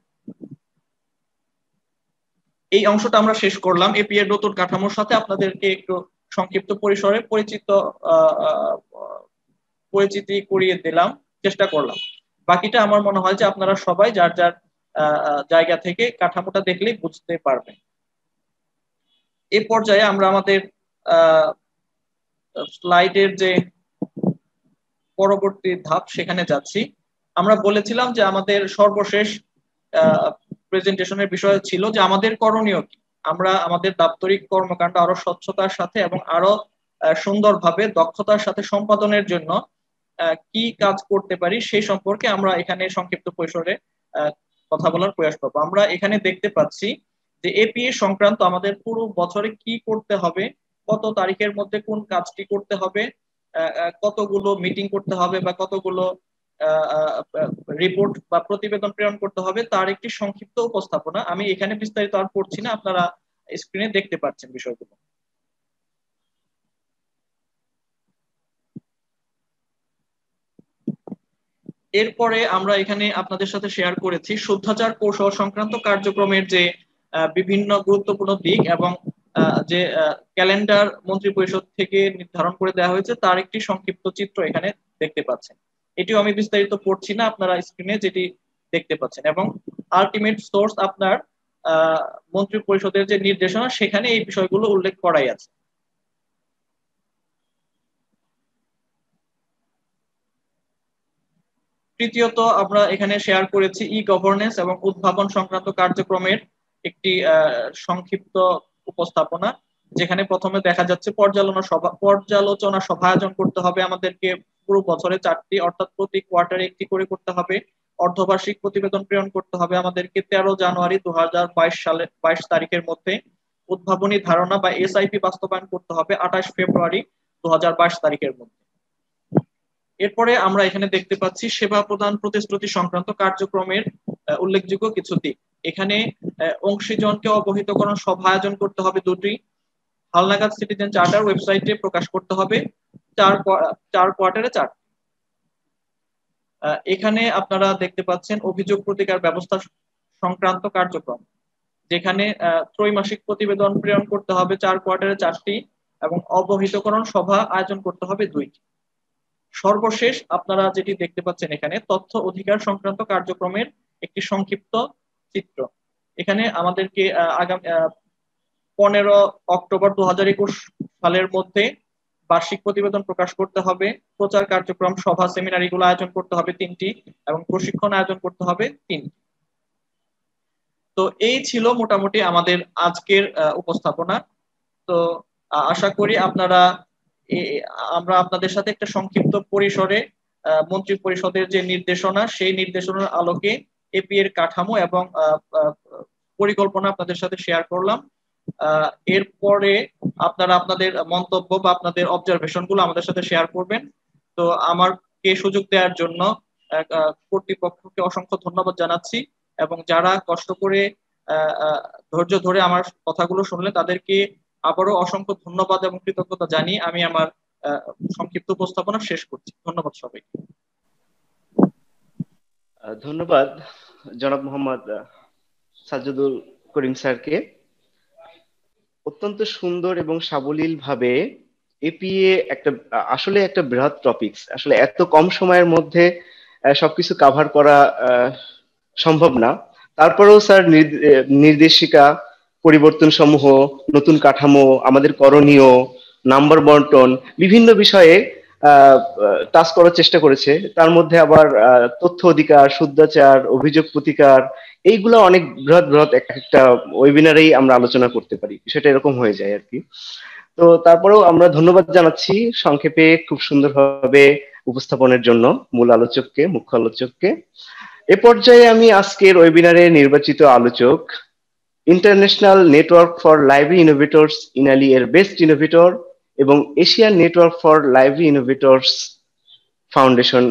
Speaker 5: এই অংশটা আমরা শেষ করলাম। এপি এর নতুন কাঠামোর সাথে আপনাদেরকে একটু সংক্ষিপ্ত পরিসরে পরিচিত পরিচিতি করিয়ে দিলাম, চেষ্টা করলাম। বাকিটা আমার মনে হয় যে আপনারা সবাই যার যার জায়গা থেকে কাঠামোটা দেখলেই বুঝতে পারবেন। এ পর্যায়ে আমরা আমাদের স্লাইডের যে পরবর্তী ধাপ সেখানে যাচ্ছি। আমরা বলেছিলাম যে আমাদের সর্বশেষ প্রেজেন্টেশনের বিষয় ছিল যে আমাদের করণীয় কি? আমরা আমাদের দাপ্তরিক কর্মকাণ্ড আরও স্বচ্ছতার সাথে এবং আরও সুন্দরভাবে দক্ষতার সাথে সম্পাদনের জন্য কি কাজ করতে পারি সেই সম্পর্কে আমরা এখানে সংক্ষিপ্ত পরিসরে কথা বলার প্রয়াস করব। আমরা এখানে দেখতে পাচ্ছি যে এপিএ সংক্রান্ত আমাদের পুরো বছরে কি করতে হবে, কত তারিখের মধ্যে কোন কাজটি করতে হবে কতগুলো মিটিং করতে হবে বা কতগুলো রিপোর্ট বা প্রতিবেদন প্রেরণ করতে হবে, তার একটি সংক্ষিপ্ত উপস্থাপনা। আমি এখানে বিস্তারিত আর পড়ছি না, আপনারা স্ক্রিনে দেখতে পাচ্ছেন বিষয়গুলো। এরপরে আমরা এখানে আপনাদের সাথে শেয়ার করেছি, শুদ্ধাচার কৌশল সংক্রান্ত কার্যক্রমের যে বিভিন্ন গুরুত্বপূর্ণ দিক এবং যে ক্যালেন্ডার মন্ত্রী পরিষদ থেকে নির্ধারণ করে দেওয়া হয়েছে, তার একটি সংক্ষিপ্ত চিত্র এখানে দেখতে পাচ্ছেন। এটিও আমি বিস্তারিত পড়ছি না, আপনারা স্ক্রিনে যেটি দেখতে পাচ্ছেন। এবং আলটিমেট সোর্স আপনার মন্ত্রী পরিষদের যে নির্দেশনা, সেখানে এই বিষয়গুলো উল্লেখ করাই আছে। তৃতীয়ত, আমরা এখানে শেয়ার করেছি ই গভর্নেন্স এবং উদ্ভাবন সংক্রান্ত কার্যক্রমের একটি সংক্ষিপ্ত উপস্থাপনা, যেখানে প্রথমে দেখা যাচ্ছে পর্যালোচনা সভা পর্যালোচনা সভা আয়োজন করতে হবে আমাদেরকে। পুরো বছরে চারটি, অর্থাৎ প্রতি কোয়ার্টারে একটি করে করতে হবে। অর্ধবার্ষিক প্রতিবেদন প্রেরণ করতে হবে আমাদেরকে তেরো জানুয়ারি দু সালে, বাইশ তারিখের মধ্যে। উদ্ভাবনী ধারণা বা এসআইপি বাস্তবায়ন করতে হবে আঠাশ ফেব্রুয়ারি দুহাজার বাইশ তারিখের মধ্যে। এরপরে আমরা এখানে দেখতে পাচ্ছি সেবা প্রদান প্রতিশ্রুতি সংক্রান্ত কার্যক্রমের উল্লেখযোগ্য কিছু দিক। এখানে অংশীজনকে অবহিতকরণ সভা আয়োজন করতে হবে দুটি। হালনাগাদ সিটিজেন চার্টার ওয়েবসাইটে প্রকাশ করতে হবে চার চার কোয়ার্টারে চার। এখানে আপনারা দেখতে পাচ্ছেন অভিযোগ প্রতিকার ব্যবস্থা সংক্রান্ত কার্যক্রম, যেখানে ত্রৈমাসিক প্রতিবেদন প্রেরণ করতে হবে চার কোয়ার্টারে চারটি এবং অবহিতকরণ সভা আয়োজন করতে হবে দুইটি। সর্বশেষ আপনারা যেটি দেখতে পাচ্ছেন এখানে, তথ্য অধিকার সংক্রান্ত কার্যক্রমের একটি সংক্ষিপ্ত চিত্র। এখানে আমাদেরকে আগামী পনেরো অক্টোবর দু হাজার একুশ সালের মধ্যে বার্ষিক প্রতিবেদন প্রকাশ করতে হবে। প্রচার কার্যক্রম, সভা, সেমিনার এগুলো আয়োজন করতে হবে তিনটি এবং প্রশিক্ষণ আয়োজন করতে হবে তিনটি। তো এই ছিল মোটামুটি আমাদের আজকের উপস্থাপনা। তো আশা করি আপনারা আমরা আপনাদের সাথে একটা সংক্ষিপ্ত পরিসরে মন্ত্রী পরিষদের যে নির্দেশনা, সেই নির্দেশনার আলোকে এপি এর কাঠামো এবং পরিকল্পনা আপনাদের সাথে শেয়ার করলাম। এরপরে আপনারা আপনাদের মন্তব্য বা আপনাদের অবজারভেশনগুলো আমাদের সাথে শেয়ার করবেন। তো আমাকে সুযোগ দেওয়ার জন্য কর্তৃপক্ষকে অসংখ্য ধন্যবাদ জানাচ্ছি এবং যারা কষ্ট করে ধৈর্য ধরে আমার কথাগুলো শুনলেন তাদেরকে আবারও অসংখ্য ধন্যবাদ এবং কৃতজ্ঞতা জানিয়ে আমি আমার সংক্ষিপ্ত উপস্থাপনা শেষ করছি। ধন্যবাদ সবাইকে।
Speaker 1: ধন্যবাদ জনাব মোহাম্মদ সাজ্জুদুল করিম স্যারকে। অত্যন্ত সুন্দর এবং সাবলীল ভাবে এপিএ একটা, আসলে একটা বৃহৎ টপিকস আসলে এত কম সময়ের মধ্যে সবকিছু কাভার করা সম্ভব না। তারপরেও স্যার নির্দেশিকা পরিবর্তন সমূহ নতুন কাঠামো, আমাদের করণীয় নাম্বার বন্টন, বিভিন্ন বিষয়ে টাচ করার চেষ্টা করেছে। তার মধ্যে আবার তথ্য অধিকার, শুদ্ধাচার, অভিযোগ প্রতিকার এইগুলো অনেক বৃহৎ বৃহৎ একটা ওয়েবিনারেই আমরা আলোচনা করতে পারি। সেটা এরকম হয়ে যায় আর কি তো তারপরেও আমরা ধন্যবাদ জানাচ্ছি সংক্ষেপে খুব সুন্দরভাবে উপস্থাপনের জন্য মূল আলোচককে, মুখ্য আলোচককে। এ পর্যায়ে আমি আজকের ওয়েবিনারে নির্বাচিত আলোচক international network for library innovators INELI এর বেস্ট ইনোভেটর এবং Asian network for library innovators foundation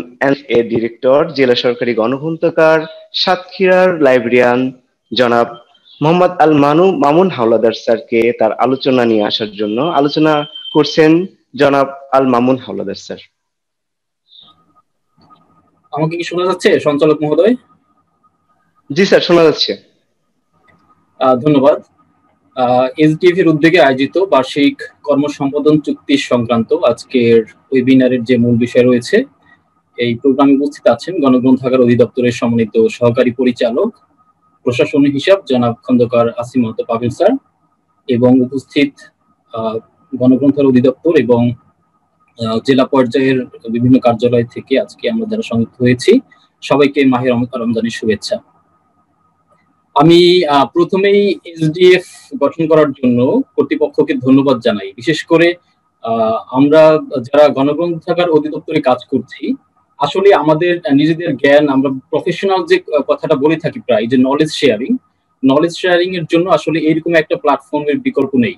Speaker 1: এর ডিরেক্টর জেলা সরকারি গণগ্রন্থকার সাতক্ষীরার লাইব্রেরিয়ান জনাব মোহাম্মদ আল মানু মামুন হাওলাদার স্যারকে তার আলোচনা নিয়ে আসার জন্য আলোচনা করছেন জনাব আল মামুন হাওলাদার স্যার
Speaker 6: আমাকে কি শোনা যাচ্ছে সঞ্চালক মহোদয়
Speaker 1: জি স্যার শোনা যাচ্ছে
Speaker 6: ধন্যবাদ। এসডিএফের উদ্যোগে আয়োজিত বার্ষিক কর্মসম্পাদন চুক্তি সংক্রান্ত আজকের ওয়েবিনারের যে মূল বিষয় রয়েছে, এই প্রোগ্রামে উপস্থিত আছেন গণগ্রন্থাগার অধিদপ্তরের সমন্বিত সহকারী পরিচালক প্রশাসনিক হিসাব, জনাব খন্দকার আসিমত পাবিল স্যার, এবং উপস্থিত গণগ্রন্থাগার অধিদপ্তর এবং জেলা পর্যায়ের বিভিন্ন কার্যালয় থেকে আজকে আমরা যারা সংযুক্ত হয়েছি, সবাইকে মাহের রমজানের শুভেচ্ছা। আমি প্রথমেই এসডিএফ গঠন করার জন্য কর্তৃপক্ষকে ধন্যবাদ জানাই। বিশেষ করে আমরা যারা গণগ্রন্থাগার অধিদপ্তরে কাজ করছি, আসলে আমাদের নিজেদের জ্ঞান, আমরা প্রফেশনাল যে কথাটা বলে থাকি প্রায়, যে নলেজ শেয়ারিং নলেজ শেয়ারিং এর জন্য আসলে এরকম একটা প্ল্যাটফর্মের বিকল্প নেই।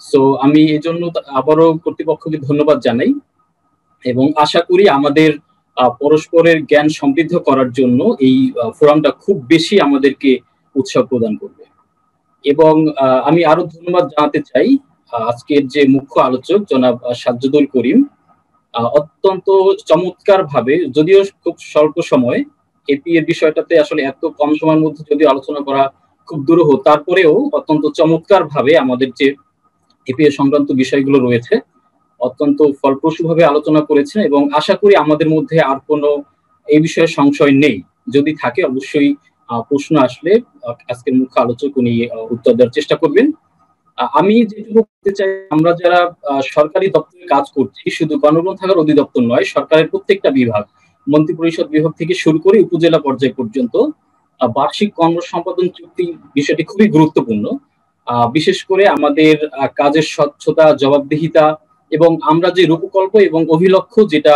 Speaker 6: সো আমি এই জন্য আবারও কর্তৃপক্ষকে ধন্যবাদ জানাই এবং আশা করি আমাদের পরস্পরের জ্ঞান সমৃদ্ধ করার জন্য এই ফোরামটা খুব বেশি আমাদেরকে উৎসাহ প্রদান করবে। এবং আমি আরও ধন্যবাদ জানাতে চাই আজকের যে মুখ্য আলোচক জনাব সাজ্জুদুল করিম অত্যন্ত চমৎকার ভাবে যদিও খুব স্বল্প সময় এপি এর বিষয়টাতে আসলে এত কম সময়ের মধ্যে যদিও আলোচনা করা খুব দুরূহ, তারপরেও অত্যন্ত চমৎকার ভাবে আমাদের যে এপি সংক্রান্ত বিষয়গুলো রয়েছে, অত্যন্ত ফলপ্রসূভাবে আলোচনা করেছেন এবং আশা করি আমাদের মধ্যে আর কোনো এই বিষয়ে সংশয় নেই। যদি থাকে, অবশ্যই প্রশ্ন আসলে আজকের মুখ্য আলোচক উনি উত্তর দেওয়ার চেষ্টা করবেন। আমি যেটুকু বলতে চাই, আমরা যারা সরকারি দপ্তরে কাজ করছি, শুধু গণগ্রন্থাগার অধিদপ্তর নয়, সরকারের প্রত্যেকটা বিভাগ মন্ত্রী পরিষদ বিভাগ থেকে শুরু করে উপজেলা পর্যায় পর্যন্ত বার্ষিক কর্ম সম্পাদন চুক্তি বিষয়টি খুবই গুরুত্বপূর্ণ। বিশেষ করে আমাদের কাজের স্বচ্ছতা, জবাবদিহিতা এবং আমরা যে রূপকল্প এবং অভিলক্ষ্য যেটা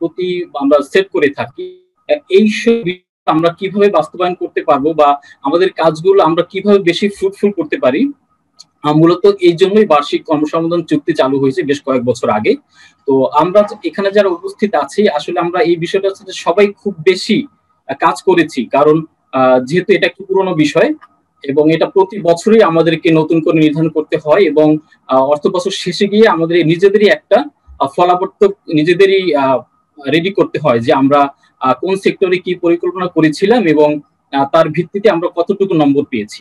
Speaker 6: প্রতি আমরা সেট করে থাকি এই আমরা কীভাবে বাস্তবায়ন করতে পারব বা আমাদের কাজগুলো আমরা কীভাবে বেশি ফ্রুটফুল করতে পারি মূলত এই জন্যই বার্ষিক কর্মসম্পাদন চুক্তি চালু হয়েছে বেশ কয়েক বছর আগে। তো আমরা এখানে যারা উপস্থিত আছি, আসলে আমরা এই বিষয়টার সাথে সবাই খুব বেশি কাজ করেছি। কারণ যেহেতু এটা একটি পুরনো বিষয় এবং এটা প্রতি বছরই আমাদেরকে নতুন করে নির্ধারণ করতে হয় এবং অর্থ বছর শেষে গিয়ে আমাদের নিজেদেরই একটা ফলাবর্তক নিজেদেরই রেডি করতে হয় যে আমরা কোন সেক্টরে কি পরিকল্পনা করেছিলাম এবং তার ভিত্তিতে আমরা কতটুকু নম্বর পেয়েছি।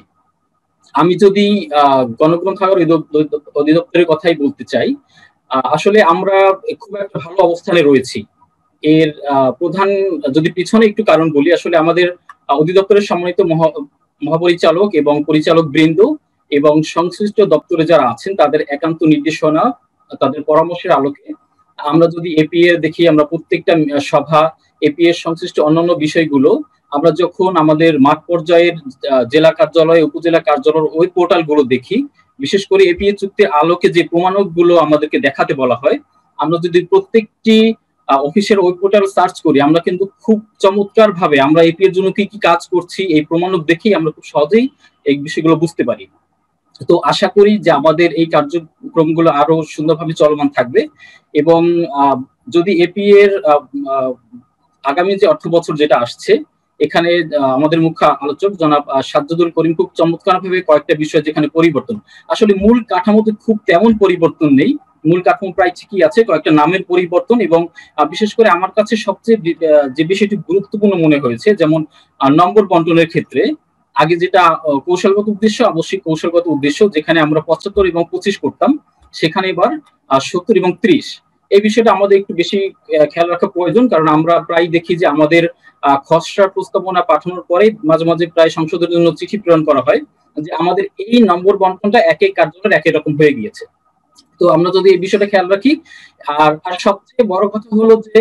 Speaker 6: আমি যদি গণগ্রন্থাগার অধিদপ্তরের কথাই বলতে চাই আসলে আমরা খুব একটা ভালো অবস্থানে রয়েছি। এর প্রধান, যদি পিছনে একটু কারণ বলি, আসলে আমাদের অধিদপ্তরের সম্মানিত মহাপরিচালক এবং পরিচালক বৃন্দ এবং সংশ্লিষ্ট দপ্তরে যারা আছেন, তাদের একান্ত নির্দেশনা, তাদের পরামর্শের আলোকে। আমরা যদি এপিএ দেখি, আমরা প্রত্যেকটা সভা, এপিএ সংশ্লিষ্ট অন্যান্য বিষয়গুলো আমরা যখন আমাদের মাঠ পর্যায়ের জেলা কার্যালয়, উপজেলা কার্যালয়ের ওই পোর্টালগুলো দেখি, বিশেষ করে এপিএ চুক্তির আলোকে যে প্রমাণকগুলো আমাদেরকে দেখাতে বলা হয়, আমরা যদি প্রত্যেকটি অফিসের ওই পোর্টাল সার্চ করি, আমরা কিন্তু খুব চমৎকার ভাবে আমরা এপি এর জন্য কি কি কাজ করছি, এই প্রমাণক দেখেই আমরা খুব সহজেই এই বিষয়গুলো বুঝতে পারি। তো আশা করি যে আমাদের এই কার্যক্রমগুলো আরও সুন্দরভাবে চলমান থাকবে এবং যদি এপি এর আগামী যে অর্থ বছর যেটা আসছে এখানে আমাদের মুখ্য আলোচক জনাব সাজ্জাদুল করিম খুব চমৎকার ভাবে কয়েকটা বিষয় যেখানে পরিবর্তন। আসলে মূল কাঠামোতে খুব তেমন পরিবর্তন নেই। মূল কাঠামো প্রায় ঠিকই আছে, কয়েকটা নামের পরিবর্তন এবং বিশেষ করে আমার কাছে সবচেয়ে যে বিষয়টি গুরুত্বপূর্ণ মনে হয়েছে, যেমন নম্বর বন্টনের ক্ষেত্রে আগে যেটা কৌশলগত উদ্দেশ্য, অবশ্যই কৌশলগত উদ্দেশ্য, যেখানে আমরা পঁচাত্তর এবং পঁচিশ করতাম, সেখানে এবার সত্তর এবং ত্রিশ। এই বিষয়টা আমাদের একটু বেশি খেয়াল রাখা প্রয়োজন, কারণ আমরা প্রায় দেখি যে আমাদের খসড়া প্রস্তাবনা পাঠানোর পরে মাঝে মাঝে প্রায় সংসদের জন্য চিঠি প্রেরণ করা হয় যে আমাদের এই নম্বর বন্টনটা এক এক কার্যালয়ের একই রকম হয়ে গিয়েছে। তো আমরা যদি এই বিষয়টা খেয়াল রাখি, আর আর সবচেয়ে বড় কথা হলো যে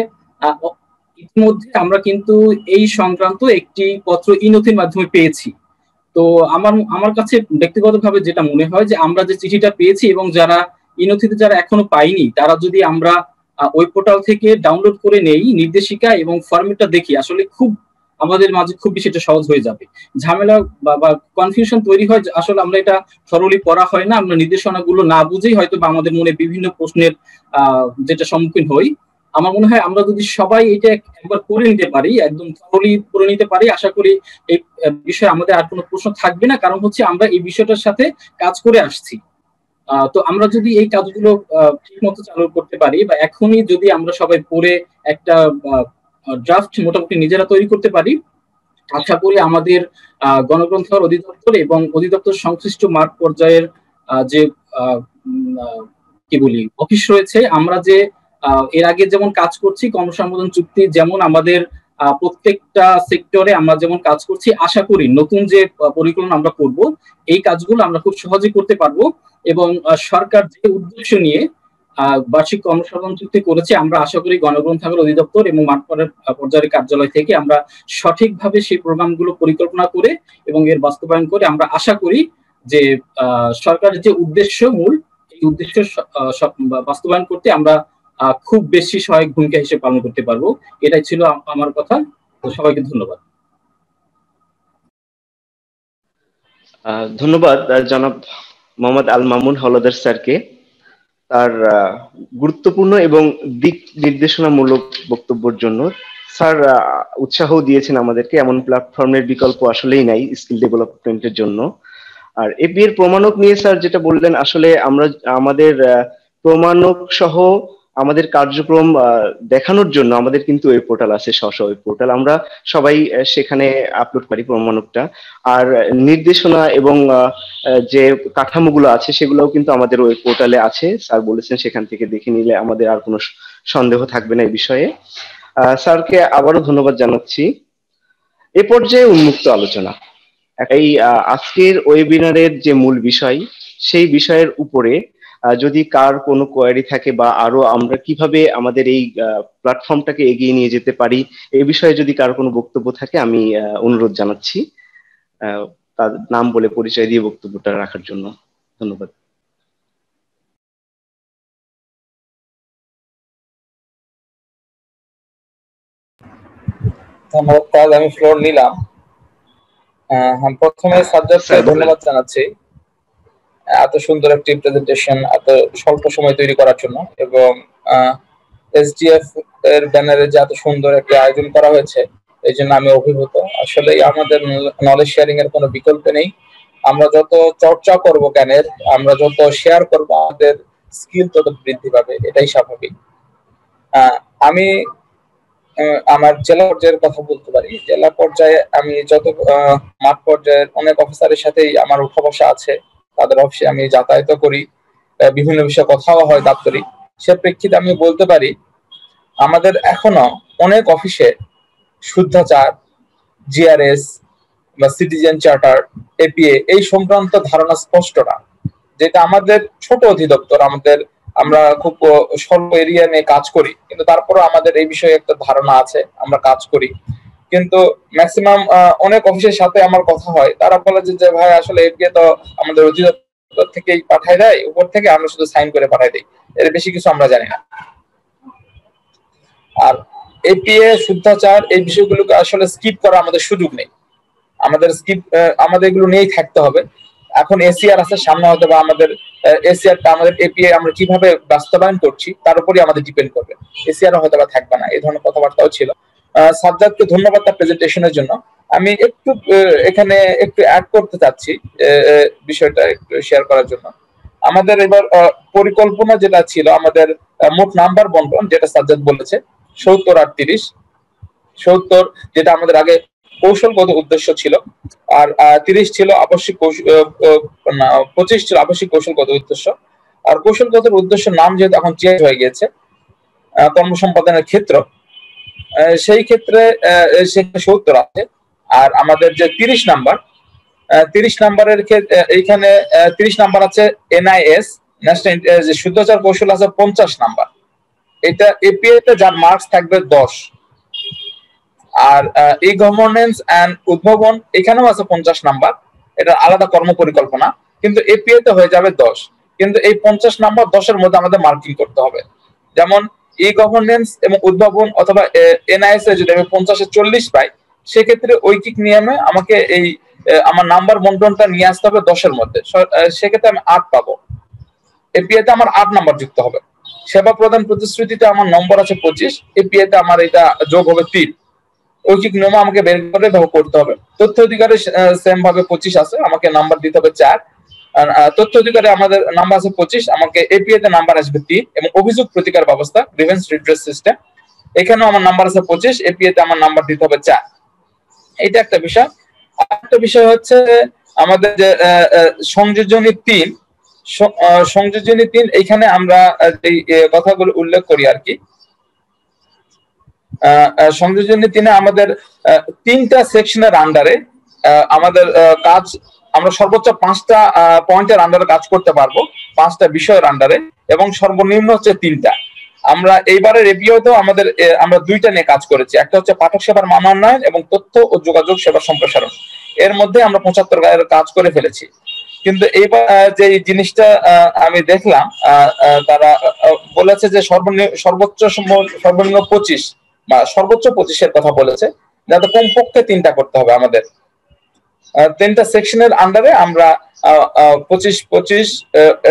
Speaker 6: ইতিমধ্যে আমরা কিন্তু এই সংক্রান্ত একটি পত্র ই নথির মাধ্যমে পেয়েছি। তো আমার আমার কাছে ব্যক্তিগতভাবে যেটা মনে হয় যে আমরা যে চিঠিটা পেয়েছি এবং যারা ই নথিতে যারা এখনও পাইনি, তারা যদি আমরা ওই পোর্টাল থেকে ডাউনলোড করে নেই নির্দেশিকা এবং ফর্মেটটা দেখি, আসলে খুব আমাদের মাঝে খুব বেশি এটা সহজ হয়ে যাবে। ঝামেলা বা কনফিউশন তৈরি হয় আসলে আমরা এটা থরলি পড়া হয় না, আমরা নির্দেশনাগুলো না বুঝেই হয়তো বা আমাদের মনে বিভিন্ন প্রশ্নের যেটা সম্মুখীন হই। আমার মনে হয় আমরা যদি সবাই এটা একবার করে নিতে পারি, একদম থরলি করে নিতে পারি, আশা করি এই বিষয়ে আমাদের আর কোনো প্রশ্ন থাকবে না। কারণ হচ্ছে আমরা এই বিষয়টার সাথে কাজ করে আসছি। তো আমরা যদি এই কাজগুলো ঠিক মতো চালু করতে পারি বা এখনই যদি আমরা সবাই পড়ে একটা ড্রাফট মোটামুটি নিজেরা তৈরি করতে পারি, আশা করি আমাদের গণগ্রন্থাগার অধিদপ্তর এবং অধিদপ্তর সংশ্লিষ্ট মাঠ পর্যায়ের যে কি বলি, অফিস রয়েছে, আমরা যে এর আগে যেমন কাজ করছি কর্মসম্পাদন চুক্তি যেমন আমাদের প্রত্যেকটা সেক্টরে আমরা যেমন কাজ করছি, আশা করি নতুন যে পরিকল্পনা আমরা করব, এই কাজগুলো আমরা খুব সহজে করতে পারব। এবং সরকার যে উদ্দেশ্য নিয়ে বার্ষিক কর্মসংস্থান চুক্তি করেছে, আমরা আশা করি গণগ্রন্থাগার অধিদপ্তর এবং মাঠ পর্যায়ের কার্যালয় থেকে আমরা সঠিকভাবে সেই প্রোগ্রামগুলো পরিকল্পনা করে এবং এর বাস্তবায়ন করে আমরা আশা করি যে সরকারের যে উদ্দেশ্য মূল, এই উদ্দেশ্য বাস্তবায়ন করতে আমরা খুব বেশি সহায়ক ভূমিকা হিসেবে পালন করতে পারব। এটাই ছিল আমার কথা। সবাইকে ধন্যবাদ।
Speaker 1: ধন্যবাদ জনাব মোহাম্মদ আল মামুন হলদার স্যারকে তার গুরুত্বপূর্ণ এবং দিক নির্দেশনামূলক বক্তব্যের জন্য স্যার উৎসাহ দিয়েছেন আমাদেরকে। এমন প্ল্যাটফর্মের বিকল্প আসলেই নাই স্কিল ডেভেলপমেন্টের জন্য। আর এপি এর প্রমাণক নিয়ে স্যার যেটা বললেন, আসলে আমরা, আমাদের প্রমাণক সহ আমাদের কার্যক্রম দেখানোর জন্য আমাদের কিন্তু ওয়েব পোর্টাল আছে স্ব ওয়েব পোর্টাল। আমরা সবাই সেখানে আপলোড করি প্রমাণকটা। আর নির্দেশনা এবং যে কাঠামোগুলো আছে সেগুলোও কিন্তু আমাদের ওয়েব পোর্টালে আছে। স্যার বলেছেন সেখান থেকে দেখে নিলে আমাদের আর কোনো সন্দেহ থাকবে না এই বিষয়ে। স্যারকে আবারও ধন্যবাদ জানাচ্ছি। এ পর্যায়ে উন্মুক্ত আলোচনা। এই আজকের ওয়েবিনারের যে মূল বিষয়, সেই বিষয়ের উপরে যদি কার কোনো কোয়ারি থাকে বা আরও আমরা কীভাবে আমাদের এই প্ল্যাটফর্মটাকে এগিয়ে নিয়ে যেতে পারি এই বিষয়ে যদি কার কোনো বক্তব্য থাকে আমি অনুরোধ জানাচ্ছি। তার নাম বলে পরিচয় দিয়ে বক্তব্যটা রাখার জন্য ধন্যবাদ।
Speaker 7: ধন্যবাদ আমি ফ্লোর নিলাম। প্রথমে সাবজেক্টকে ধন্যবাদ জানাচ্ছি। এত সুন্দর একটি প্রেজেন্টেশন এত স্বল্প সময় তৈরি করার জন্য এবং এসডিএফ এর ব্যানারে যে এত সুন্দর একটি আয়োজন করা হয়েছে, এই জন্য আমি অভিভূত। আসলে আমাদের নলেজ শেয়ারিং এর কোনো বিকল্প নেই। আমরা যত চর্চা করব জ্ঞানের, আমরা যত শেয়ার করব, আমাদের স্কিল তত বৃদ্ধি পাবে, এটাই স্বাভাবিক। আমি আমার জেলা পর্যায়ের কথা বলতে পারি। জেলা পর্যায়ে আমি যত মাঠ পর্যায়ের অনেক অফিসারের সাথেই আমার উঠা বসা আছে। তাদের অফিসে আমি যাতায়াত করি বিভিন্ন বিষয়ে কথাও হয় দাপ্তরিক। সে প্রেক্ষিতে আমি বলতে পারি, আমাদের এখনও অনেক অফিসে শুদ্ধাচার জিআরএস বা সিটিজেন চার্টার এপিএ এই সংক্রান্ত ধারণা স্পষ্ট না। যেটা আমাদের ছোট অধিদপ্তর, আমাদের, আমরা খুব স্বল্প এরিয়া নিয়ে কাজ করি, কিন্তু তারপরে আমাদের এই বিষয়ে একটা ধারণা আছে, আমরা কাজ করি। কিন্তু ম্যাক্সিমাম অনেক অফিসের সাথে আমার কথা হয়। তারা বলে যে ভাই, আসলে এপিএ তো আমাদের অধিদপ্তর থেকেই পাঠায় দেয়, উপর থেকে আমরা শুধু সাইন করে পাঠাই দিই। এর বেশি কিছু আমরা জানি না। আর এপিএ শুদ্ধাচার, এই বিষয়গুলোকে আসলে স্কিপ করা আমাদের সুযোগ নেই। আমাদের স্কিপ আমাদের এগুলো নিয়েই থাকতে হবে। এখন এসিআর আছে, সামনে হয়তো বা আমাদের এসিআরটা আমাদের এপিএ আমরা কীভাবে বাস্তবায়ন করছি, তার উপরই আমাদের ডিপেন্ড করবে। এসিআর হয়তো বা থাকবে না, এই ধরনের কথাবার্তাও ছিল। সাজ্জাদকে ধন্যবাদ তার প্রেজেন্টেশনের জন্য। আমি একটু এখানে একটু অ্যাড করতে চাচ্ছি বিষয়টা একটু শেয়ার করার জন্য। আমাদের এবার পরিকল্পনা যেটা ছিল, আমাদের মোট নাম্বার বন্টন, যেটা সাজ্জাদ বলেছে, সত্তর আর তিরিশ সত্তর, যেটা আমাদের আগে কৌশলগত উদ্দেশ্য ছিল, আর তিরিশ ছিল আবশ্যিক পঁচিশ ছিল আবশ্যিক কৌশলগত উদ্দেশ্য। আর কৌশলগত উদ্দেশ্য নাম যেহেতু এখন চেঞ্জ হয়ে গিয়েছে কর্মসম্পাদনের ক্ষেত্র সেই ক্ষেত্রে সেখানে সত্তর আছে। আর আমাদের যে তিরিশ নাম্বার তিরিশ নাম্বারের এইখানে তিরিশ নাম্বার আছে এনআইএস, ন্যাশনাল যে শুদ্ধাচার কৌশল আছে পঞ্চাশ নাম্বার। এটা এপিএ তে যার মার্কস থাকবে দশ। আর ই গভর্নেন্স অ্যান্ড উদ্ভাবন এখানেও আছে পঞ্চাশ নাম্বার। এটা আলাদা কর্ম পরিকল্পনা কিন্তু এপিএ তে হয়ে যাবে দশ। কিন্তু এই পঞ্চাশ নাম্বার দশের মধ্যে আমাদের মার্কিং করতে হবে। যেমন ই গভর্নেন্স এবং উদ্ভাবন অথবা এনআইএস এ যদি আমি পঞ্চাশে চল্লিশ পাই, সেক্ষেত্রে ঐকিক নিয়মে আমাকে এই আমার নাম্বার বন্টনটা নিয়ে আসতে হবে দশের মধ্যে। সেক্ষেত্রে আমি আট পাবো। এপিএ তে আমার আট নাম্বার যুক্ত হবে। সেবা প্রদান প্রতিশ্রুতিতে আমার নম্বর আছে পঁচিশ এপিএ তে আমার এটা যোগ হবে তিন। ঐকিক নিয়ম আমাকে বের করে করতে হবে। তথ্য অধিকারে সেম ভাবে পঁচিশ আছে, আমাকে নাম্বার দিতে হবে চার। তথ্য অধিকারে আমাদের নাম্বার আছে পঁচিশ, আমাকে এপিএ তে নাম্বার আসবে তিন এবং অভিযোগ প্রতিকার ব্যবস্থা গ্রিভেন্স রিড্রেস সিস্টেম এখানেও আমার নাম্বার আছে পঁচিশ এপিএ তে আমার নাম্বার দিতে হবে চার। এটা একটা বিষয়। একটা বিষয় হচ্ছে আমাদের যে সংযোজনী তিন সংযোজনী তিন, এইখানে আমরা এই কথাগুলো উল্লেখ করি আর কি। সংযোজনী তিনে আমাদের তিনটা সেকশনের আন্ডারে আমাদের কাজ আমরা সর্বোচ্চ পাঁচটা পয়েন্টের আন্ডারে কাজ করতে পারব, পাঁচটা বিষয়ের আন্ডারে এবং সর্বনিম্ন হচ্ছে তিনটা। আমরা এইবারের রেভিউতেও আমাদের আমরা দুইটা নিয়ে কাজ করেছি। একটা হচ্ছে পাঠক সেবার মানোন্নয়ন এবং তথ্য ও যোগাযোগ সেবা সম্প্রসারণ। এর মধ্যে আমরা পঁচাত্তর কাজ করে ফেলেছি। কিন্তু এইবার যে জিনিসটা আমি দেখলাম তারা বলেছে যে সর্বনিম্ন সর্বোচ্চ সর্বনিম্ন পঁচিশ বা সর্বোচ্চ পঁচিশের কথা বলেছে, যাতে কমপক্ষে তিনটা করতে হবে আমাদের। তিনটা সেকশনের আন্ডারে আমরা পঁচিশ পঁচিশ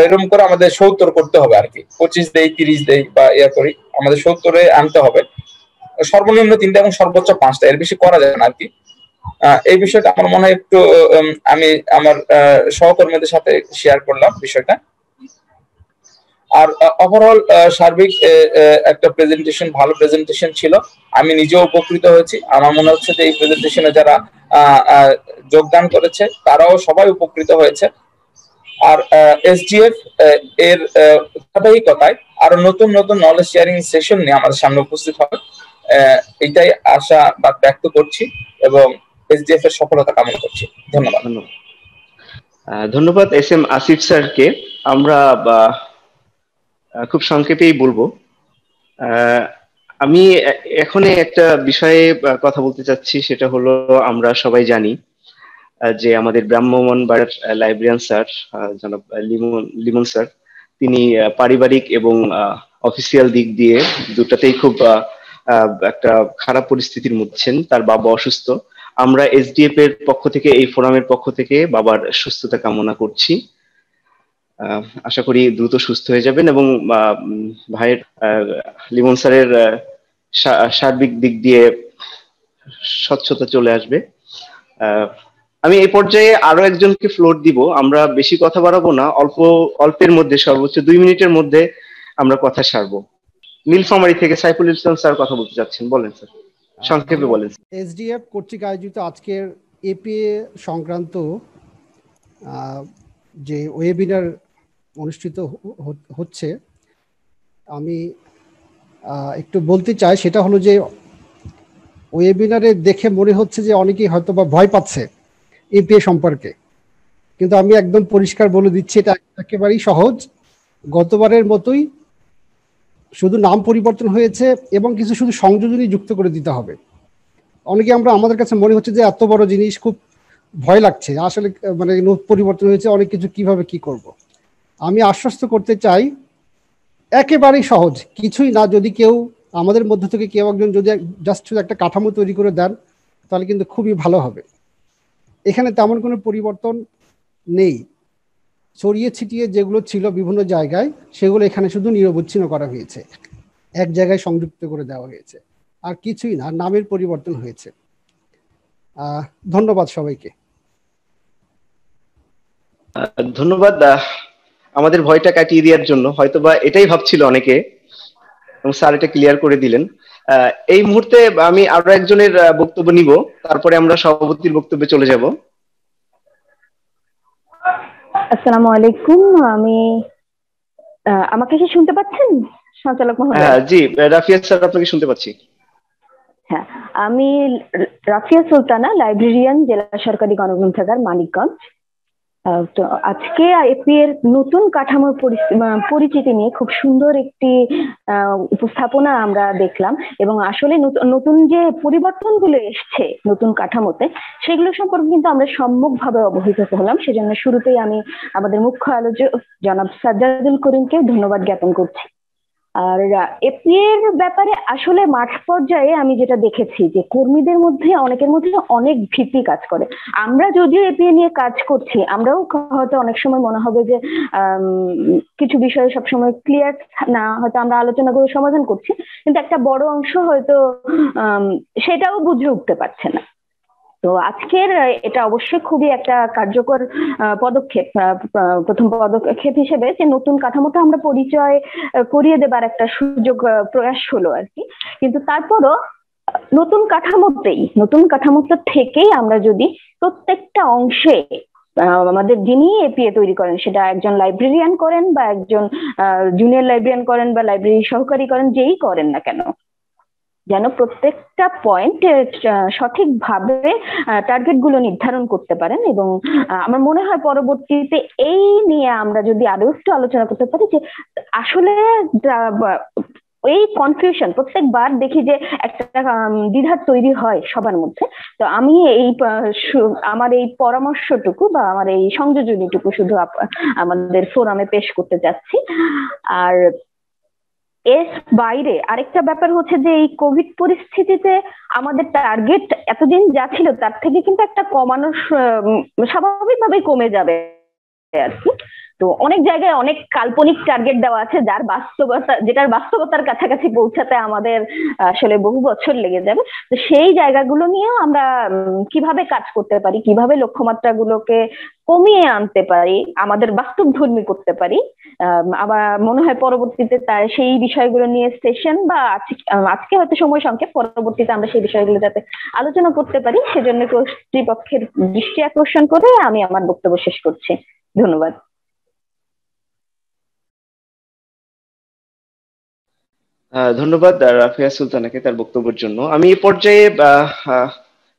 Speaker 7: এরকম করে আমাদের সত্তর করতে হবে আর কি পঁচিশ দেই, তিরিশ দেই বা ইয়া করি, আমাদের সত্তরে আনতে হবে। সর্বনিম্ন তিনটা এবং সর্বোচ্চ পাঁচটা, এর বেশি করা যায় না আর কি এই বিষয়টা আমার মনে হয় একটু আমি আমার সহকর্মীদের সাথে শেয়ার করলাম বিষয়টা। আর ওভারঅল সার্বিক একটা প্রেজেন্টেশন ভালো প্রেজেন্টেশন ছিল। আমি নিজেও উপকৃত হয়েছি। আমার মনে হচ্ছে যে এই প্রেজেন্টেশনে যারা যোগদান করেছে, তারাও সবাই উপকৃত হয়েছে। আর এসডিএফ এর ধারাবাহিকতায় আরও নতুন নতুন নলেজ শেয়ারিং সেশন নিয়ে আমাদের সামনে উপস্থিত হবে। এটাই আশা বা ব্যক্ত করছি এবং এসডিএফ এর সফলতা কামনা করছি। ধন্যবাদ।
Speaker 1: ধন্যবাদ। ধন্যবাদ এস এম আসিফ স্যারকে। আমরা খুব সংক্ষেপেই বলব। আমি এখন একটা বিষয়ে কথা বলতে চাচ্ছি, সেটা হলো আমরা সবাই জানি যে আমাদের ব্রাহ্মণ বাড়ার লাইব্রেরিয়ান স্যার জনাব লিমন লিমন স্যার তিনি পারিবারিক এবং অফিসিয়াল দিক দিয়ে দুটাতেই খুব একটা খারাপ পরিস্থিতির মধ্যে তার বাবা অসুস্থ। আমরা এসডিএফ এর পক্ষ থেকে, এই ফোরামের পক্ষ থেকে বাবার সুস্থতা কামনা করছি। আশা করি দ্রুত সুস্থ হয়ে যাবেন এবং ভাইয়ের লিমন স্যারের সার্বিক দিক দিয়ে স্বচ্ছতা চলে আসবে। আমি এই পর্যায়ে আরও একজনকে ফ্লোর দিব। আমরা বেশি কথা বাড়াবো না, অল্প, অল্পের মধ্যে, সর্বোচ্চ দুই মিনিটের মধ্যে আমরা কথা সারবো। নীলফামারি থেকে সাইফুল ইসলাম স্যার কথা বলতে চাচ্ছেন। বলেন স্যার। সংক্ষেপে বলেন
Speaker 8: এসডিএফ কর্তৃক আয়োজিত আজকের এপিএ সংক্রান্ত যে ওয়েবিনার অনুষ্ঠিত হচ্ছে, আমি একটু বলতে চাই, সেটা হলো যে ওয়েবিনারে দেখে মনে হচ্ছে যে অনেকেই হয়তো বা ভয় পাচ্ছে এপিএ সম্পর্কে। কিন্তু আমি একদম পরিষ্কার বলে দিচ্ছি, এটা একেবারেই সহজ। গতবারের মতোই শুধু নাম পরিবর্তন হয়েছে এবং কিছু শুধু সংযোজনী যুক্ত করে দিতে হবে। অনেকে আমরা, আমাদের কাছে মনে হচ্ছে যে এত বড় জিনিস খুব ভয় লাগছে। আসলে মানে নোট পরিবর্তন হয়েছে, অনেক কিছু কীভাবে কি করব। আমি আশ্বস্ত করতে চাই, একেবারেই সহজ। কিছুই না, যদি কেউ আমাদের মধ্য থেকে কেউ একজন যদি জাস্ট একটা কাঠামো তৈরি করে দেন, তাহলে কিন্তু খুবই ভালো হবে। এখানে তেমন কোনো পরিবর্তন নেই। ছড়িয়ে ছিটিয়ে যেগুলো ছিল বিভিন্ন জায়গায়, সেগুলো এখানে শুধু নিরবচ্ছিন্ন করা হয়েছে। এক জায়গায় সংযুক্ত করে দেওয়া হয়েছে। আর কিছুই না নামের পরিবর্তন হয়েছে। ধন্যবাদ সবাইকে।
Speaker 1: ধন্যবাদ আমাদের ভয়টা কাটিয়ে দেওয়ার জন্য হয়তোবা এটাই ভাবছিল অনেকে এবং স্যার এটা ক্লিয়ার করে দিলেন। এই মুহূর্তে আমি আরও একজনের বক্তব্য নিব তারপরে আমরা সভাপতির বক্তব্যে চলে যাব।
Speaker 9: আসসালামু আলাইকুম আমি আমাকে কি শুনতে পাচ্ছেন? সঞ্চালক মহোদয়?
Speaker 1: হ্যাঁ জি রাফিয়া স্যার আপনাকে শুনতে পাচ্ছি।
Speaker 9: হ্যাঁ আমি রাফিয়া সুলতানা লাইব্রেরিয়ান জেলা সরকারি গণগ্রন্থাগার মানিকগঞ্জ। তো আজকে এপি এর নতুন কাঠামোর পরিচিতি নিয়ে খুব সুন্দর একটি উপস্থাপনা আমরা দেখলাম এবং আসলে নতুন যে পরিবর্তনগুলো এসছে নতুন কাঠামোতে, সেগুলো সম্পর্কে কিন্তু আমরা সম্মুখভাবে অবহিত হলাম সেজন্য শুরুতেই আমি আমাদের মুখ্য আলোচক জনাব সাজ্জাদুল করিমকে ধন্যবাদ জ্ঞাপন করছি। আর এপি এর ব্যাপারে আসলে মাঠ পর্যায়ে আমি যেটা দেখেছি যে কর্মীদের মধ্যে, অনেকের মধ্যে অনেক ভীতি কাজ করে। আমরা যদিও এপিএ নিয়ে কাজ করছি, আমরাও হয়তো অনেক সময় মনে হবে যে কিছু বিষয়ে সবসময় ক্লিয়ার না, হয়তো আমরা আলোচনা করে সমাধান করছি। কিন্তু একটা বড় অংশ হয়তো সেটাও বুঝে উঠতে পারছে না। তো আজকের এটা অবশ্যই খুবই একটা কার্যকর পদক্ষেপ প্রথম পদক্ষেপ হিসেবে যে নতুন কাঠামোটা আমরা পরিচয় করিয়ে দেবার একটা সুযোগ প্রয়াস হলো আর কি। কিন্তু তারপরও নতুন কাঠামোতেই, নতুন কাঠামোটা থেকেই আমরা যদি প্রত্যেকটা অংশে আমাদের যিনি এপিএ তৈরি করেন, সেটা একজন লাইব্রেরিয়ান করেন বা একজন জুনিয়র লাইব্রেরিয়ান করেন বা লাইব্রেরি সহকারী করেন, যেই করেন না কেন যেন প্রত্যেকটা পয়েন্ট সঠিকভাবে টার্গেটগুলো নির্ধারণ করতে পারেন এবং আমার মনে হয় পরবর্তীতে এই নিয়ে আমরা যদি আরও একটু আলোচনা করতে পারি যে আসলে এই কনফিউশন প্রত্যেকবার দেখি যে একটা দ্বিধার তৈরি হয় সবার মধ্যে। তো আমি এই আমার এই পরামর্শটুকু বা আমার এই সংযোজনীটুকু শুধু আমাদের ফোরামে পেশ করতে যাচ্ছি। আর এর বাইরে আরেকটা ব্যাপার হচ্ছে যে এই কোভিড পরিস্থিতিতে আমাদের টার্গেট এতদিন যা ছিল তার থেকে কিন্তু একটা কমানোর স্বাভাবিকভাবেই কমে যাবে আর কি। তো অনেক জায়গায় অনেক কাল্পনিক টার্গেট দেওয়া আছে যার বাস্তবতা, যেটার বাস্তবতার কাছাকাছি পৌঁছাতে আমাদের, আসলে বহু বছর লেগে যাবে। তো সেই জায়গাগুলো নিয়েও আমরা কীভাবে কাজ করতে পারি, কীভাবে লক্ষ্যমাত্রা গুলোকে কমিয়ে আনতে পারি, আমাদের বাস্তব ধর্মী করতে পারি আবার মনে হয় পরবর্তীতে তার সেই বিষয়গুলো নিয়ে সেশন বা আজকে হয়তো সময় সংক্ষেপ, পরবর্তীতে আমরা সেই বিষয়গুলো যাতে আলোচনা করতে পারি, সেজন্য কর্তৃপক্ষের দৃষ্টি আকর্ষণ করে আমি আমার বক্তব্য শেষ করছি। ধন্যবাদ।
Speaker 1: ধন্যবাদ রাফিয়া সুলতানাকে তার বক্তব্যের জন্য। আমি এ পর্যায়ে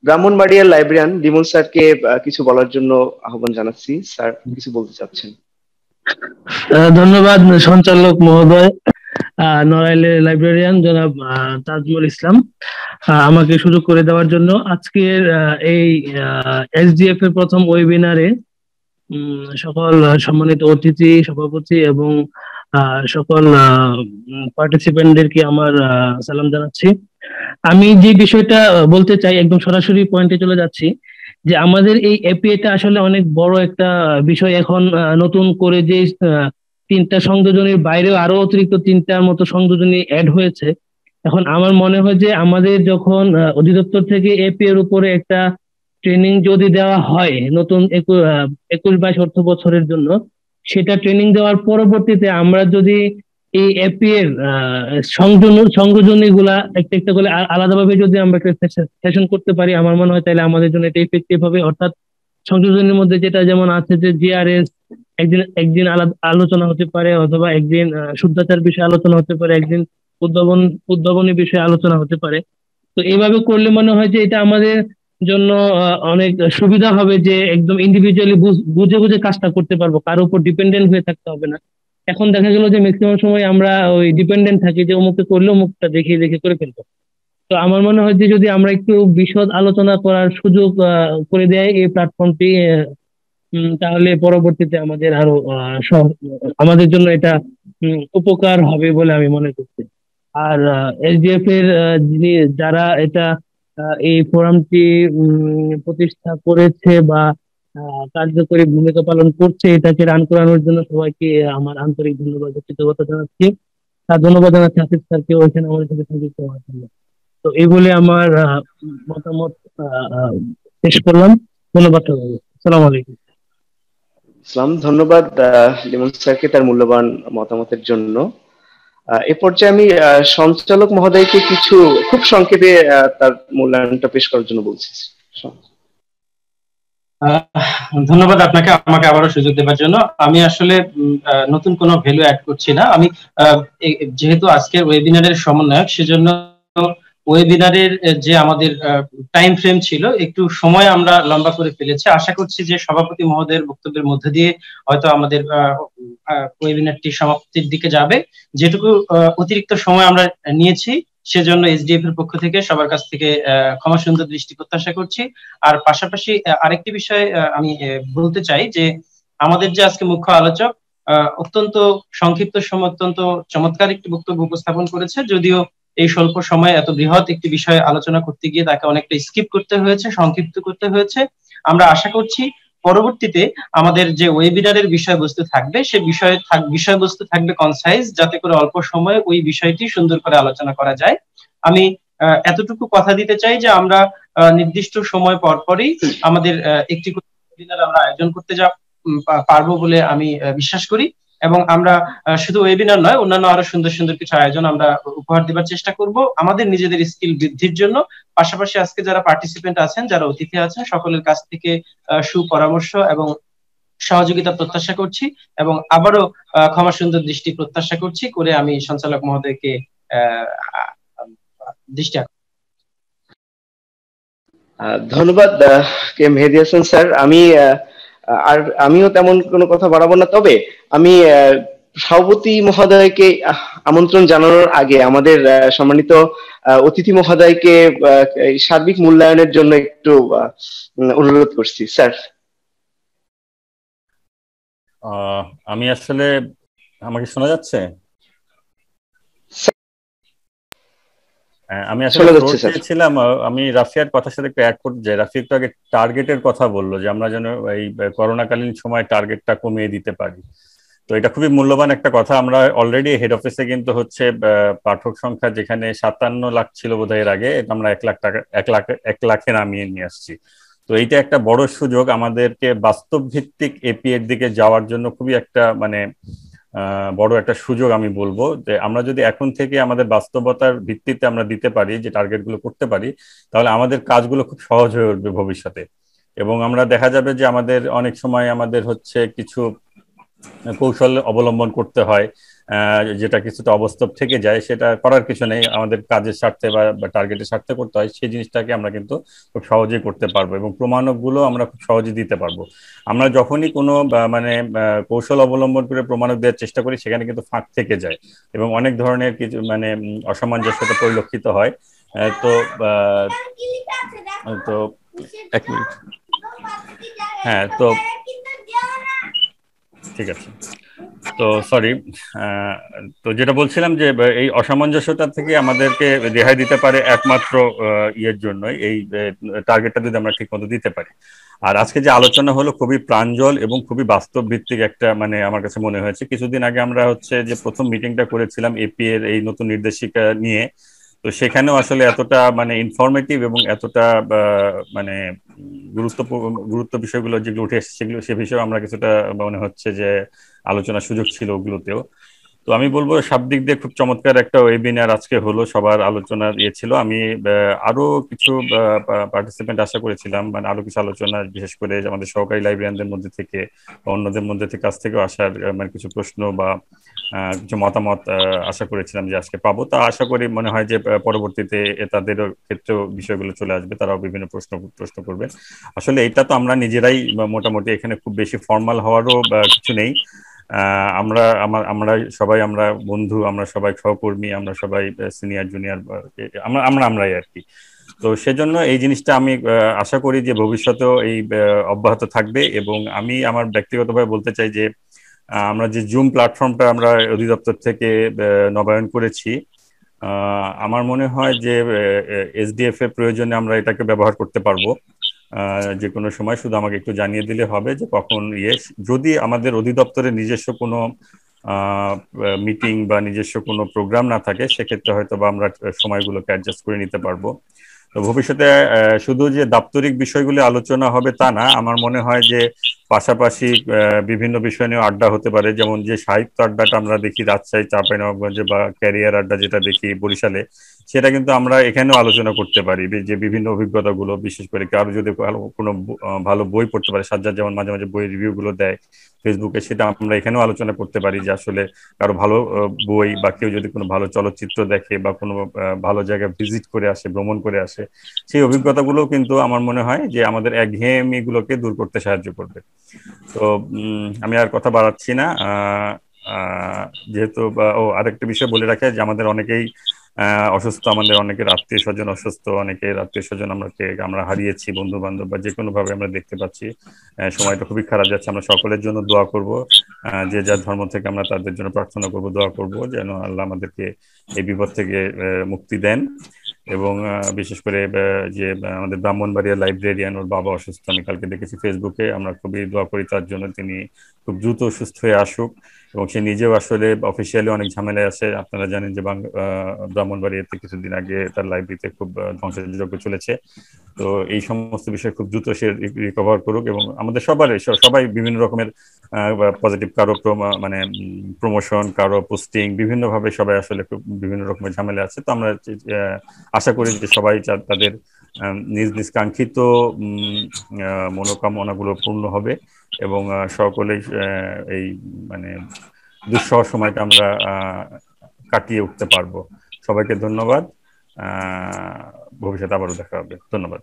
Speaker 1: ব্রাহ্মণবাড়িয়ার লাইব্রেরিয়ান বিমল স্যারকে কিছু বলার জন্য আহ্বান জানাচ্ছি। স্যার, কিছু বলতে চাচ্ছেন?
Speaker 10: ধন্যবাদ সঞ্চালক মহোদয়। নড়াইলের লাইব্রেরিয়ান জনাব তাজমুল ইসলাম। আমাকে সুযোগ করে দেওয়ার জন্য আজকের এই এসডিএফ এর প্রথম ওয়েবিনারে সকল সম্মানিত অতিথি, সভাপতি এবং সকল পার্টিসিপেন্টদেরকে আমার সালাম জানাচ্ছি। আমি যে বিষয়টা বলতে চাই, একদম সরাসরি পয়েন্টে চলে যাচ্ছি। যে আমাদের এই এপিএটা আসলে অনেক বড় একটা বিষয়। এখন নতুন করে যে তিনটা সংযোজনের বাইরেও আরও অতিরিক্ত তিনটার মতো সংযোজনী অ্যাড হয়েছে। এখন আমার মনে হয় যে আমাদের যখন অধিদপ্তর থেকে এপি এর উপরে একটা ট্রেনিং যদি দেওয়া হয় নতুন একুশ বাইশ অর্থ বছরের জন্য, সেটা ট্রেনিং দেওয়ার পরবর্তীতে আমরা যদি এই এপি এর সংযোজনী গুলা একটা একটা করে আলাদাভাবে যদি আমরা সেশন করতে পারি, আমার মনে হয় তাহলে আমাদের জন্য এটা ইফেক্টিভ হবে। অর্থাৎ সংযোজনের মধ্যে যেটা যেমন আছে যে জিআরএস একদিন একদিন আলাদা আলোচনা হতে পারে, অথবা একদিন শুদ্ধাচার বিষয়ে আলোচনা হতে পারে, একদিন উদ্ভাবন, উদ্ভাবনী বিষয়ে আলোচনা হতে পারে। তো এইভাবে করলে মনে হয় যে এটা আমাদের জন্য অনেক সুবিধা হবে যে একদম ইন্ডিভিজুয়ালি বুঝে বুঝে কাজটা করতে পারব। কারোর উপর ডিপেন্ডেন্ট হয়ে থাকতে হবে না। এখন দেখা গেল যে ম্যাক্সিমাম সময় আমরা ওই ডিপেন্ডেন্ট থাকি যে অমুকে করলে অমুকটা দেখে দেখে করে ফেলব। তো আমার মনে হয় যে যদি আমরা একটু বিশদ আলোচনা করার সুযোগ করে দেয় এই প্ল্যাটফর্মটি তাহলে পরবর্তীতে আমাদের আরও আমাদের জন্য এটা উপকার হবে বলে আমি মনে করছি। আর এসডিএফ এর যিনি, যারা এটা এই ফোরামটি প্রতিষ্ঠা করেছে বা কার্যকরী ভূমিকা পালন করছে, এটাকে রান করানোর জন্য সবাইকে আমার আন্তরিক ধন্যবাদ কৃতজ্ঞতা জানাচ্ছি। তার ধন্যবাদ জানাচ্ছি হাফিজ স্যারকে, ওইখানে আমাদের সাথে সংযুক্ত হওয়ার জন্য তো এই বলে আমার মতামত শেষ করলাম। ধন্যবাদ সালাম আলাইকুম।
Speaker 1: ইসলাম ধন্যবাদ লিমন স্যারকে তার মূল্যবান মতামতের জন্য। এ পর্যায়ে আমি সঞ্চালক মহোদয়কে কিছু, খুব সংক্ষেপে তার মূল্যায়নটা পেশ করার জন্য বলছি।
Speaker 3: ধন্যবাদ আপনাকে আমাকে আবারও সুযোগ দেওয়ার জন্য। আমি আসলে নতুন কোনো ভ্যালু অ্যাড করছি না। আমি যেহেতু আজকের ওয়েবিনারের সমন্বয়ক, সেজন্য ওয়েবিনারের যে আমাদের টাইম ফ্রেম ছিল, একটু সময় আমরা লম্বা করে ফেলেছি। আশা করছি যে সভাপতি মহোদয়ের বক্তব্যের মধ্যে দিয়ে হয়তো আমাদের ওয়েবিনারটি সমাপ্তির দিকে যাবে। যেটুকু অতিরিক্ত সময় আমরা নিয়েছি সেজন্য এসডিএফ এর পক্ষ থেকে সবার কাছ থেকে ক্ষমা সুন্দর দৃষ্টি প্রত্যাশা করছি। আর পাশাপাশি আরেকটি বিষয় আমি বলতে চাই যে আমাদের যে আজকে মুখ্য আলোচক অত্যন্ত সংক্ষিপ্ত সময়, অত্যন্ত চমৎকার একটি বক্তব্য উপস্থাপন করেছে। যদিও এই স্বল্প সময়ে এত বৃহৎ একটি বিষয়ে আলোচনা করতে গিয়ে তাকে অনেকটা স্কিপ করতে হয়েছে, সংক্ষিপ্ত করতে হয়েছে। আমরা আশা করছি পরবর্তীতে আমাদের যে ওয়েবিনারের বিষয়বস্তু থাকবে, সে বিষয়ে বিষয়বস্তু থাকবে কনসাইজ যাতে করে অল্প সময়ে ওই বিষয়টি সুন্দর করে আলোচনা করা যায়। আমি এতটুকু কথা দিতে চাই যে আমরা নির্দিষ্ট সময় পর পরই আমাদের একটি ওয়েবিনার আমরা আয়োজন করতে যা পারব বলে আমি বিশ্বাস করি। এবং আমরা শুধু ওয়েবিনার নয়, অন্যান্য আরও সুন্দর সুন্দর কিছু আয়োজন আমরা উপহার দেবার চেষ্টা করব। আমাদের নিজেদের স্কিল বৃদ্ধির জন্য। পাশাপাশি আজকে যারা পার্টিসিপেন্ট আছেন, যারা অতিথি আছেন, সকলের কাছ থেকে সুপরামর্শ এবং সহযোগিতা প্রত্যাশা করছি এবং আবারও ক্ষমা সুন্দর দৃষ্টি প্রত্যাশা করছি করে আমি সঞ্চালক মহোদয়কে দৃষ্টি
Speaker 1: ধন্যবাদ কে মেহেদি হাসান স্যার। আমি আর আমিও তেমন কোনো কথা বাড়াবো না। তবে আমি সভাপতি মহোদয়কে আমন্ত্রণ জানানোর আগে আমাদের সম্মানিত অতিথি মহোদয়কে সার্বিক মূল্যায়নের জন্য একটু অনুরোধ করছি। স্যার।
Speaker 4: আমি আসলে, আমাকে শোনা যাচ্ছে? আমি আসলে চেয়েছিলাম আমি রাফিয়ার কথার সাথে একটু অ্যাড করতে চাই রাফি একটু আগে টার্গেটের কথা বলল যে আমরা যেন এই করোনাকালীন সময় টার্গেটটা কমিয়ে দিতে পারি। তো এটা খুবই মূল্যবান একটা কথা। আমরা অলরেডি হেড অফিসে কিন্তু হচ্ছে পাঠক সংখ্যা যেখানে সাতান্ন লাখ ছিল বোধহয় এর আগে এটা আমরা এক লাখ টাকা এক লাখ এক লাখে নামিয়ে নিয়ে আসছি। তো এইটা একটা বড় সুযোগ। আমাদেরকে বাস্তব ভিত্তিক এপি এর দিকে যাওয়ার জন্য খুবই একটা মানে বড় একটা সুযোগ আমি বলব যে আমরা যদি এখন থেকে আমাদের বাস্তবতার ভিত্তিতে আমরা দিতে পারি, যে টার্গেটগুলো করতে পারি, তাহলে আমাদের কাজগুলো খুব সহজ হয়ে উঠবে ভবিষ্যতে। এবং আমরা দেখা যাবে যে আমাদের অনেক সময় আমাদের হচ্ছে কিছু কৌশল অবলম্বন করতে হয়। যেটা কিছুটা অবস্থব থেকে যায়, সেটা করার কিছু নেই। আমাদের কাজের স্বার্থে বা টার্গেটের স্বার্থে করতে হয়, সেই জিনিসটাকে আমরা কিন্তু খুব সহজেই করতে পারব এবং প্রমাণকগুলো আমরা খুব সহজে দিতে পারব। আমরা যখনই কোনো মানে কৌশল অবলম্বন করে প্রমাণক দেওয়ার চেষ্টা করি, সেখানে কিন্তু ফাঁক থেকে যায় এবং অনেক ধরনের কিছু মানে অসামঞ্জস্যতা পরিলক্ষিত হয়। তো তো, এক মিনিট। হ্যাঁ তো ঠিক আছে। তো সরি তো যেটা বলছিলাম যে এই অসামঞ্জস্যতা থেকে আমাদেরকে রেহাই দিতে পারে একমাত্র ইয়ের জন্য এই টার্গেটটা যদি আমরা ঠিক মতো দিতে পারি। আর আজকে যে আলোচনা হলো খুবই প্রাঞ্জল এবং খুবই বাস্তব ভিত্তিক একটা মানে আমার কাছে মনে হয়েছে। কিছুদিন আগে আমরা হচ্ছে যে প্রথম মিটিংটা করেছিলাম এপি এর এই নতুন নির্দেশিকা নিয়ে তো সেখানেও আসলে এতটা মানে ইনফরমেটিভ এবং এতটা মানে গুরুত্বপূর্ণ, গুরুত্ব বিষয়গুলো যেগুলো উঠে এসেছে সেগুলো, সে বিষয়ে আমরা কিছুটা মনে হচ্ছে যে আলোচনার সুযোগ ছিল ওগুলোতেও। তো আমি বলব সব দিক দিয়ে খুব চমৎকার একটা ওয়েবিনার আজকে হলো, সবার আলোচনার ইয়ে ছিল। আমি আরও কিছু পার্টিসিপেন্ট আশা করেছিলাম মানে আরও কিছু আলোচনা, বিশেষ করে আমাদের সহকারী লাইব্রেরিয়ানদের মধ্যে থেকে অন্যদের মধ্যে থেকে কাছ থেকেও আসার মানে কিছু প্রশ্ন বা কিছু মতামত আশা করেছিলাম যে আজকে পাবো। তা আশা করি মনে হয় যে পরবর্তীতে তাদেরও ক্ষেত্রেও বিষয়গুলো চলে আসবে, তারাও বিভিন্ন প্রশ্ন প্রশ্ন করবে আসলে এটা তো আমরা নিজেরাই মোটামুটি এখানে খুব বেশি ফর্মাল হওয়ারও কিছু নেই। আমরা আমার আমরা সবাই, আমরা বন্ধু, আমরা সবাই সহকর্মী, আমরা সবাই সিনিয়র জুনিয়র আমরা আমরা আমরাই আর কি। তো সেজন্য এই জিনিসটা আমি আশা করি যে ভবিষ্যতেও এই অব্যাহত থাকবে এবং আমি আমার ব্যক্তিগতভাবে বলতে চাই যে আমরা যে জুম প্ল্যাটফর্মটা আমরা অধিদপ্তর থেকে নবায়ন করেছি আমার মনে হয় যে এসডিএফ এর প্রয়োজনে আমরা এটাকে ব্যবহার করতে পারব। যে কোনো সময় শুধু আমাকে একটু জানিয়ে দিলে হবে যে কখন ইয়ে। যদি আমাদের অধিদপ্তরের নিজস্ব কোনো মিটিং বা নিজস্ব কোনো প্রোগ্রাম না থাকে, সেক্ষেত্রে হয়তো বা আমরা সময়গুলোকে অ্যাডজাস্ট করে নিতে পারব। তো ভবিষ্যতে শুধু যে দাপ্তরিক বিষয়গুলি আলোচনা হবে তা না, আমার মনে হয় যে পাশাপাশি বিভিন্ন বিষয় নিয়ে আড্ডা হতে পারে, যেমন যে সাহিত্য আড্ডাটা আমরা দেখি রাজশাহী, চাঁপাইনবাবগঞ্জে বা ক্যারিয়ার আড্ডা যেটা দেখি বরিশালে, সেটা কিন্তু আমরা এখানেও আলোচনা করতে পারি, যে বিভিন্ন অভিজ্ঞতাগুলো, বিশেষ করে কারও যদি কোনো ভালো বই পড়তে পারে, সাজ্জাদ যেমন মাঝে মাঝে বই রিভিউ গুলো দেয় ফেসবুকে সেটা আমরা এখানেও আলোচনা করতে পারি যে আসলে কারও ভালো বই বা কেউ যদি কোনো ভালো চলচ্চিত্র দেখে বা কোনো ভালো জায়গায় ভিজিট করে আসে, ভ্রমণ করে আসে, সেই অভিজ্ঞতাগুলো কিন্তু আমার মনে হয় যে আমাদের একঘেয়েমি গুলোকে দূর করতে সাহায্য করবে। তো আমি আর কথা বাড়াচ্ছি না। যেহেতু ও আরেকটা বিষয় বলে রাখে যে আমাদের অনেকেই অসুস্থ আমাদের অনেকের আত্মীয় স্বজন অসুস্থ, অনেকের আত্মীয় স্বজন আমরা আমরা হারিয়েছি বন্ধু বান্ধব বা যে কোনো ভাবে আমরা দেখতে পাচ্ছি। সময়টা খুবই খারাপ যাচ্ছে, আমরা সকলের জন্য দোয়া করব। যে যার ধর্ম থেকে আমরা তাদের জন্য প্রার্থনা করব, দোয়া করব যেন আল্লাহ আমাদেরকে এই বিপদ থেকে মুক্তি দেন। এবং বিশেষ করে যে আমাদের ব্রাহ্মণবাড়িয়া লাইব্রেরিয়ান, ওর বাবা অসুস্থ, আমি কালকে দেখেছি ফেসবুকে আমরা খুবই দোয়া করি তার জন্য, তিনি খুব দ্রুত সুস্থ হয়ে আসুক। এবং সে নিজেও আসলে অফিসিয়ালি অনেক ঝামেলায় আছে। আপনারা জানেন যে ব্রাহ্মণবাড়িয়াতে কিছুদিন আগে তার লাইব্রেরিতে খুব ধ্বংসযোগ্য চলেছে। তো এই সমস্ত বিষয় খুব দ্রুত সে রিকভার করুক এবং আমাদের সবার সবাই বিভিন্ন রকমের পজিটিভ কারও মানে প্রমোশন কারও পোস্টিং বিভিন্নভাবে সবাই আসলে খুব বিভিন্ন রকমের ঝামেলা আছে। তো আমরা আশা করি যে সবাই তাদের নিজ নিজ কাঙ্ক্ষিত মনোকামনাগুলো পূর্ণ হবে। এবং সকলেই এই মানে দুঃসহ সময়টা আমরা কাটিয়ে উঠতে পারব। সবাইকে ধন্যবাদ। ভবিষ্যতে আবারও দেখা হবে। ধন্যবাদ।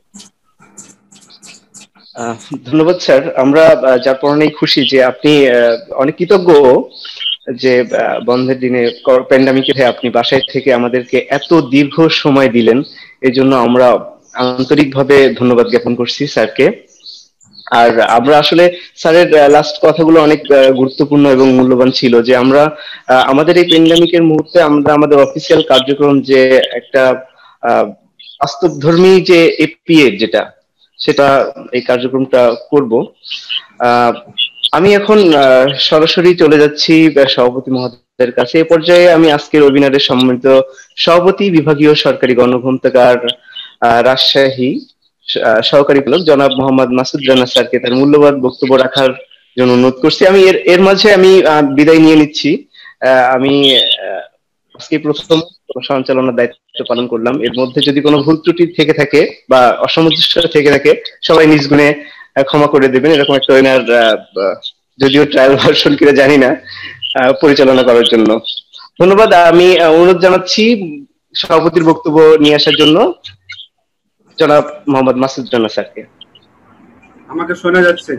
Speaker 1: ধন্যবাদ, স্যার। আমরা যার পরনেই খুশি যে আপনি অনেক কৃতজ্ঞ যে বন্ধের দিনে প্যান্ডামিকে আপনি বাসায় থেকে আমাদেরকে এত দীর্ঘ সময় দিলেন। এই জন্য আমরা আন্তরিকভাবে ধন্যবাদ জ্ঞাপন করছি স্যারকে। আর আমরা আসলে স্যারের লাস্ট কথাগুলো অনেক গুরুত্বপূর্ণ এবং মূল্যবান ছিল যে আমরা আমাদের এই প্যান্ডামিকের মুহূর্তে আমরা আমাদের অফিসিয়াল কার্যক্রম যে একটা বাস্তবধর্মী যে এপিএ যেটা, সেটা এই কার্যক্রমটা করব। আমি এখন সরাসরি চলে যাচ্ছি সভাপতি মহোদয়ের কাছে। এ পর্যায়ে আমি আজকের ওয়েবিনারের সম্মানিত সভাপতি, বিভাগীয় সরকারি গণগ্রন্থাগার রাজশাহী। সহকারী পালক জনাব মোহাম্মদ মাসুদ রানা স্যারকে তার মূল্যবান বক্তব্য রাখার জন্য অনুরোধ করছি। আমি এর এর মাঝে আমি বিদায় নিয়ে নিচ্ছি। আমি আজকে প্রথম সঞ্চালনার দায়িত্ব পালন করলাম। এর মধ্যে যদি কোনো ভুল ত্রুটি থেকে থাকে বা অসামঞ্জস্য থেকে থাকে, সবাই নিজ গুণে ক্ষমা করে দেবেন। এরকম একটা ওয়েনার যদিও ট্রায়াল ভার্সন কিনা জানি না পরিচালনা করার জন্য। ধন্যবাদ। আমি অনুরোধ জানাচ্ছি সভাপতির বক্তব্য নিয়ে আসার জন্য। জনাব মোহাম্মদ মাসুদ জানা স্যারকে।
Speaker 2: আমাকে শোনা যাচ্ছে?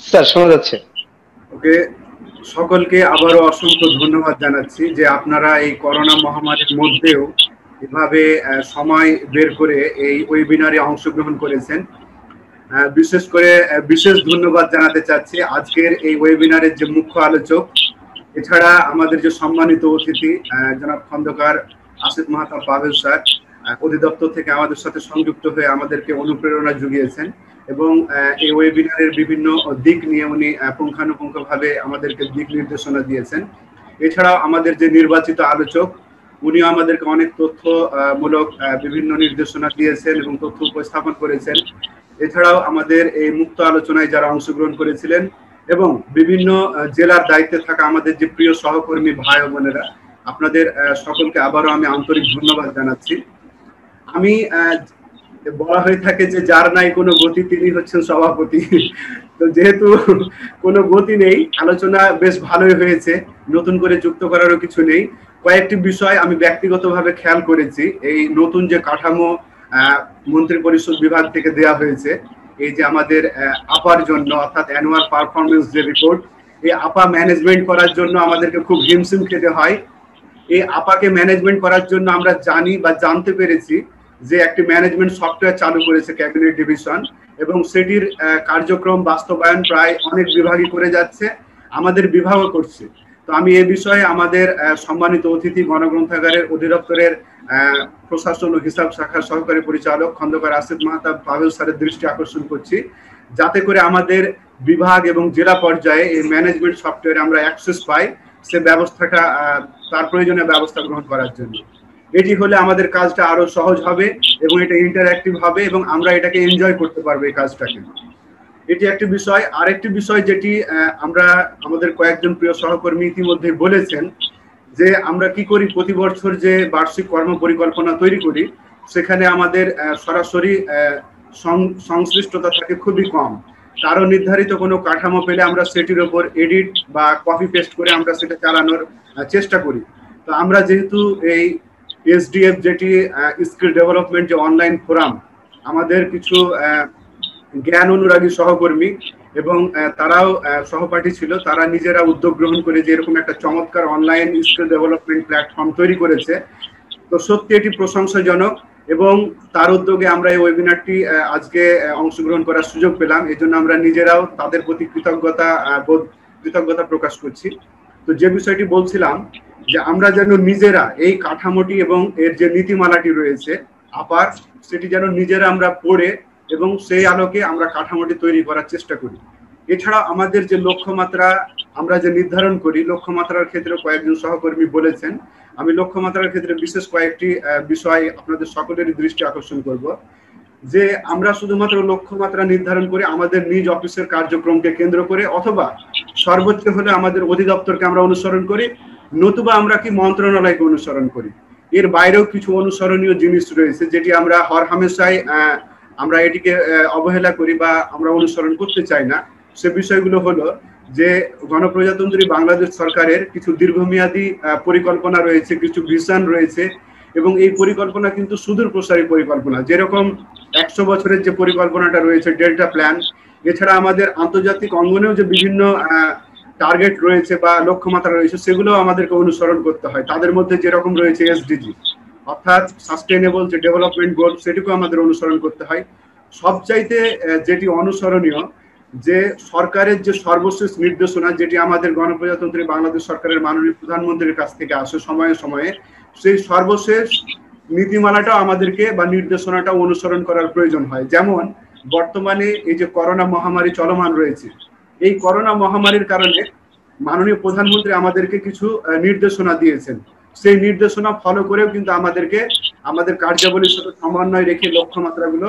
Speaker 1: স্যার শোনা যাচ্ছে।
Speaker 2: ওকে সকলকে আবারও অসংখ্য ধন্যবাদ জানাচ্ছি যে আপনারা এই করোনা মহামারীর মধ্যেও এভাবে সময় বের করে এই ওয়েবিনারে অংশগ্রহণ করেছেন। বিশেষ করে বিশেষ ধন্যবাদ জানাতে চাচ্ছি আজকের এই ওয়েবিনারের যে মুখ্য আলোচক এছাড়া আমাদের যে সম্মানিত অতিথি জনাব খন্দকার আসিফ মাহাতা পাভেল স্যার অধিদপ্তর থেকে আমাদের সাথে সংযুক্ত হয়ে আমাদেরকে অনুপ্রেরণা জুগিয়েছেন এবং এই ওয়েবিনারের বিভিন্ন দিক নিয়ে উনি পুঙ্খানুপুঙ্খভাবে আমাদেরকে দিক নির্দেশনা দিয়েছেন। এছাড়াও আমাদের যে নির্বাচিত আলোচক, উনিও আমাদেরকে অনেক তথ্যমূলক বিভিন্ন নির্দেশনা দিয়েছেন এবং তথ্য উপস্থাপন করেছেন। এছাড়াও আমাদের এই মুক্ত আলোচনায় যারা অংশগ্রহণ করেছিলেন এবং বিভিন্ন জেলার দায়িত্বে থাকা আমাদের যে প্রিয় সহকর্মী ভাই বোনেরা, আপনাদের সকলকে আবারও আমি আন্তরিক ধন্যবাদ জানাচ্ছি। আমি বলা হয়ে থাকে যে যার নাই কোনো গতি, তিনি হচ্ছেন সভাপতি। <laughs> তো যেহেতু কোনো গতি নেই, আলোচনা বেশ ভালোই হয়েছে। নতুন করে যুক্ত করারও কিছু নেই। কয়েকটি বিষয় আমি ব্যক্তিগতভাবে খেয়াল করেছি। এই নতুন যে কাঠামো মন্ত্রী পরিষদ বিভাগ থেকে দেয়া হয়েছে, এই যে আমাদের আপার জন্য, অর্থাৎ অ্যানুয়াল পারফরমেন্স যে রিপোর্ট এই আপা ম্যানেজমেন্ট করার জন্য আমাদেরকে খুব হিমশিম খেতে হয়। এই আপাকে ম্যানেজমেন্ট করার জন্য আমরা জানি বা জানতে পেরেছি যে একটি ম্যানেজমেন্ট সফটওয়্যার চালু করেছে ক্যাবিনেট ডিভিশন এবং সেটির কার্যক্রম বাস্তবায়ন প্রায় অনেক বিভাগই করে যাচ্ছে, আমাদের বিভাগও করছে। তো আমি এ বিষয়ে আমাদের সম্মানিত অতিথি, গণগ্রন্থাগারের অধিদপ্তরের প্রশাসন ও হিসাব শাখার সহকারী পরিচালক খন্দকার আসিফ মাহতাব পাভেল স্যারের দৃষ্টি আকর্ষণ করছি। যাতে করে আমাদের বিভাগ এবং জেলা পর্যায়ে এই ম্যানেজমেন্ট সফটওয়্যারে আমরা অ্যাক্সেস পাই, সে ব্যবস্থাটা তার প্রয়োজনীয় ব্যবস্থা গ্রহণ করার জন্য। এটি হলে আমাদের কাজটা আরও সহজ হবে এবং এটা ইন্টারঅ্যাক্টিভ হবে এবং আমরা এটাকে এনজয় করতে পারব এই কাজটাকে। এটি একটি বিষয়। আরেকটি বিষয় যেটি আমরা আমাদের কয়েকজন প্রিয় সহকর্মী ইতিমধ্যে বলেছেন যে আমরা কি করি, প্রতি বছর যে বার্ষিক কর্ম পরিকল্পনা তৈরি করি, সেখানে আমাদের সরাসরি সংশ্লিষ্টতা থাকে খুবই কম। তারও নির্ধারিত কোনো কাঠামো পেলে আমরা সেটির ওপর এডিট বা কপি পেস্ট করে আমরা সেটা চালানোর চেষ্টা করি। তো আমরা যেহেতু এই এসডিএফ যেটি স্কিল ডেভেলপমেন্ট যে অনলাইন ফোরাম, আমাদের কিছু জ্ঞান অনুরাগী সহকর্মী এবং তারাও সহপাঠী ছিল, তারা নিজেরা উদ্যোগ গ্রহণ করে যে এরকম একটা চমৎকার অনলাইন স্কিল ডেভেলপমেন্ট প্ল্যাটফর্ম তৈরি করেছে। তো সত্যি এটি প্রশংসাজনক এবং তার উদ্যোগে আমরা এই ওয়েবিনারটি আজকে অংশগ্রহণ করার সুযোগ পেলাম। এই আমরা নিজেরাও তাদের প্রতি কৃতজ্ঞতা বোধ, কৃতজ্ঞতা প্রকাশ করছি। তো যে বিষয়টি বলছিলাম যে আমরা যেন নিজেরা এই কাঠামোটি এবং এর যে নীতিমালাটি রয়েছে, আপার সেটি যেন নিজেরা আমরা পড়ে এবং সেই আলোকে আমরা কাঠামোটি তৈরি করার চেষ্টা করি। এছাড়া আমাদের যে লক্ষ্যমাত্রা আমরা যে নির্ধারণ করি, লক্ষ্যমাত্রার ক্ষেত্রে কয়েকজন সহকর্মী বলেছেন, আমি লক্ষ্যমাত্রার ক্ষেত্রে বিশেষ কয়েকটি বিষয় আপনাদের সকলেরই দৃষ্টি আকর্ষণ করব। যে আমরা শুধুমাত্র লক্ষ্যমাত্রা নির্ধারণ করে আমাদের নিজ অফিসের কার্যক্রমকে কেন্দ্র করে অথবা সর্বোচ্চ হলে আমাদের অধিদপ্তরকে আমরা অনুসরণ করি নতুবা আমরা কি মন্ত্রণালয়কে অনুসরণ করি? এর বাইরেও কিছু অনুসরণীয় জিনিস রয়েছে, যেটি আমরা হর হামেশাই আমরা এটিকে অবহেলা করি বা আমরা অনুসরণ করতে চাই না। সে বিষয়গুলো হলো যে গণপ্রজাতন্ত্রী বাংলাদেশ সরকারের কিছু দীর্ঘমেয়াদী পরিকল্পনা রয়েছে, কিছু ভিশন রয়েছে এবং এই পরিকল্পনা কিন্তু সুদূর প্রসারী পরিকল্পনা। যেরকম একশো বছরের যে পরিকল্পনাটা রয়েছে, ডেল্টা প্ল্যান, এছাড়া আমাদের আন্তর্জাতিক অঙ্গনেও যে বিভিন্ন টার্গেট রয়েছে বা লক্ষ্যমাত্রা রয়েছে সেগুলো আমাদেরকে অনুসরণ করতে হয়। তাদের মধ্যে যেরকম রয়েছে এসডিজি অর্থাৎ সাস্টেনেবল যে ডেভেলপমেন্ট গোল সেটিকে আমাদের অনুসরণ করতে হয়। সবচাইতে যেটি অনুসরণীয়, যে সরকারের যে সর্বশেষ নির্দেশনা, যেটি আমাদের গণপ্রজাতন্ত্রী বাংলাদেশ সরকারের মাননীয় প্রধানমন্ত্রীর কাছ থেকে আসে সময়ে সময়ে, সেই সর্বশেষ নীতিমালাটা আমাদেরকে বা নির্দেশনাটা অনুসরণ করার প্রয়োজন হয়। যেমন, বর্তমানে এই যে করোনা মহামারী চলমান রয়েছে এই করোনা মহামারীর কারণে মাননীয় প্রধানমন্ত্রী আমাদেরকে কিছু নির্দেশনা দিয়েছেন। সেই নির্দেশনা ফলো করেও কিন্তু আমাদেরকে, আমাদের কার্যাবলীর সাথে সমন্বয় রেখে লক্ষ্যমাত্রাগুলো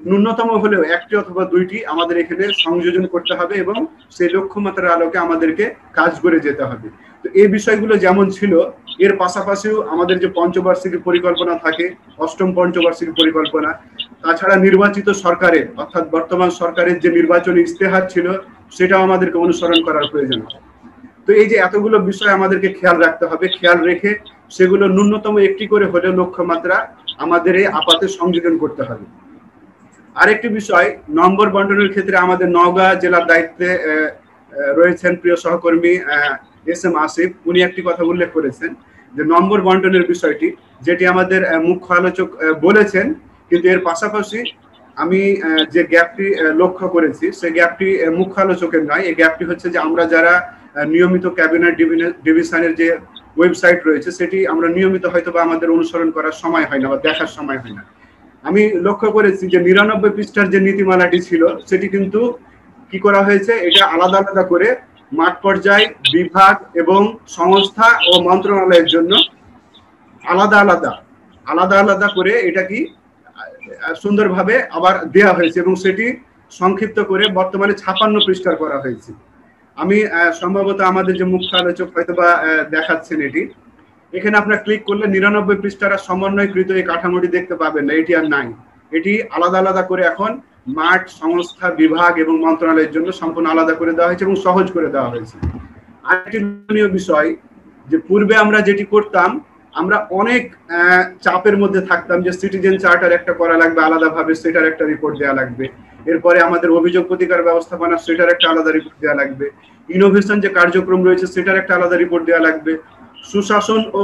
Speaker 2: ন্যূনতম হলেও একটি অথবা দুইটি আমাদের এখানে সংযোজন করতে হবে এবং সেই লক্ষ্যমাত্রার আলোকে আমাদেরকে কাজ করে যেতে হবে। তো এই বিষয়গুলো যেমন ছিল, এর পাশাপাশিও আমাদের যে পঞ্চবার্ষিকী পরিকল্পনা থাকে, অষ্টম পঞ্চবার্ষিকী পরিকল্পনা তাছাড়া নির্বাচিত সরকারের, অর্থাৎ বর্তমান সরকারের যে নির্বাচনী ইস্তেহার ছিল, সেটাও আমাদেরকে অনুসরণ করার প্রয়োজন তো এই যে এতগুলো বিষয় আমাদেরকে খেয়াল রাখতে হবে, খেয়াল রেখে সেগুলো ন্যূনতম একটি করে হলেও লক্ষ্যমাত্রা আমাদের এই আপাতে সংযোজন করতে হবে। আরেকটি বিষয়, নম্বর বন্টনের ক্ষেত্রে আমাদের নওগাঁ জেলার দায়িত্বে রয়েছেন প্রিয় সহকর্মী এস এম আসিফ। উনি একটি কথা উল্লেখ করেছেন যে নম্বর বন্টনের বিষয়টি, যেটি আমাদের মুখ্য আলোচক বলেছেন কিন্তু এর পাশাপাশি আমি যে গ্যাপটি লক্ষ্য করেছি, সেই গ্যাপটি মুখ্য আলোচকের নয়। এই গ্যাপটি হচ্ছে যে আমরা যারা নিয়মিত ক্যাবিনেট ডিভিশনের যে ওয়েবসাইট রয়েছে, সেটি আমরা নিয়মিত হয়তো বা আমাদের অনুসরণ করার সময় হয় না বা দেখার সময় হয় না। আমি লক্ষ্য করেছি যে নিরানব্বই পৃষ্ঠার যে নীতিমালাটি ছিল, সেটি কিন্তু কি করা হয়েছে? এটা আলাদা আলাদা করে মাঠ পর্যায়, বিভাগ এবং সংস্থা ও মন্ত্রণালয়ের জন্য আলাদা আলাদা আলাদা আলাদা করে এটা কি সুন্দরভাবে আবার দেয়া হয়েছে এবং সেটি সংক্ষিপ্ত করে বর্তমানে ছাপান্ন পৃষ্ঠার করা হয়েছে। আমি সম্ভবত আমাদের যে মুখ্য আলোচক হয়তো বা দেখাচ্ছেন এটি। এখানে আপনার ক্লিক করলে নিরানব্বই পৃষ্ঠার সমন্বয়কৃত এই কাঠামোটি দেখতে পাবেন, না, এটি আর নাই। এটি আলাদা আলাদা করে এখন মাঠ, সংস্থা, বিভাগ এবং মন্ত্রণালয়ের জন্য সম্পূর্ণ আলাদা করে দেওয়া হয়েছে এবং সহজ করে দেওয়া হয়েছে। আরেকটি বিষয়, যে পূর্বে আমরা যেটি করতাম আমরা অনেক চাপের মধ্যে থাকতাম যে সিটিজেন চার্টার একটা করা লাগবে, আলাদাভাবে সেটার একটা রিপোর্ট দেওয়া লাগবে। এরপরে আমাদের অভিযোগ প্রতিকার ব্যবস্থাপনা, সেটার একটা আলাদা রিপোর্ট দেওয়া লাগবে। ইনোভেশন যে কার্যক্রম রয়েছে, সেটার একটা আলাদা রিপোর্ট দেওয়া লাগবে। সুশাসন ও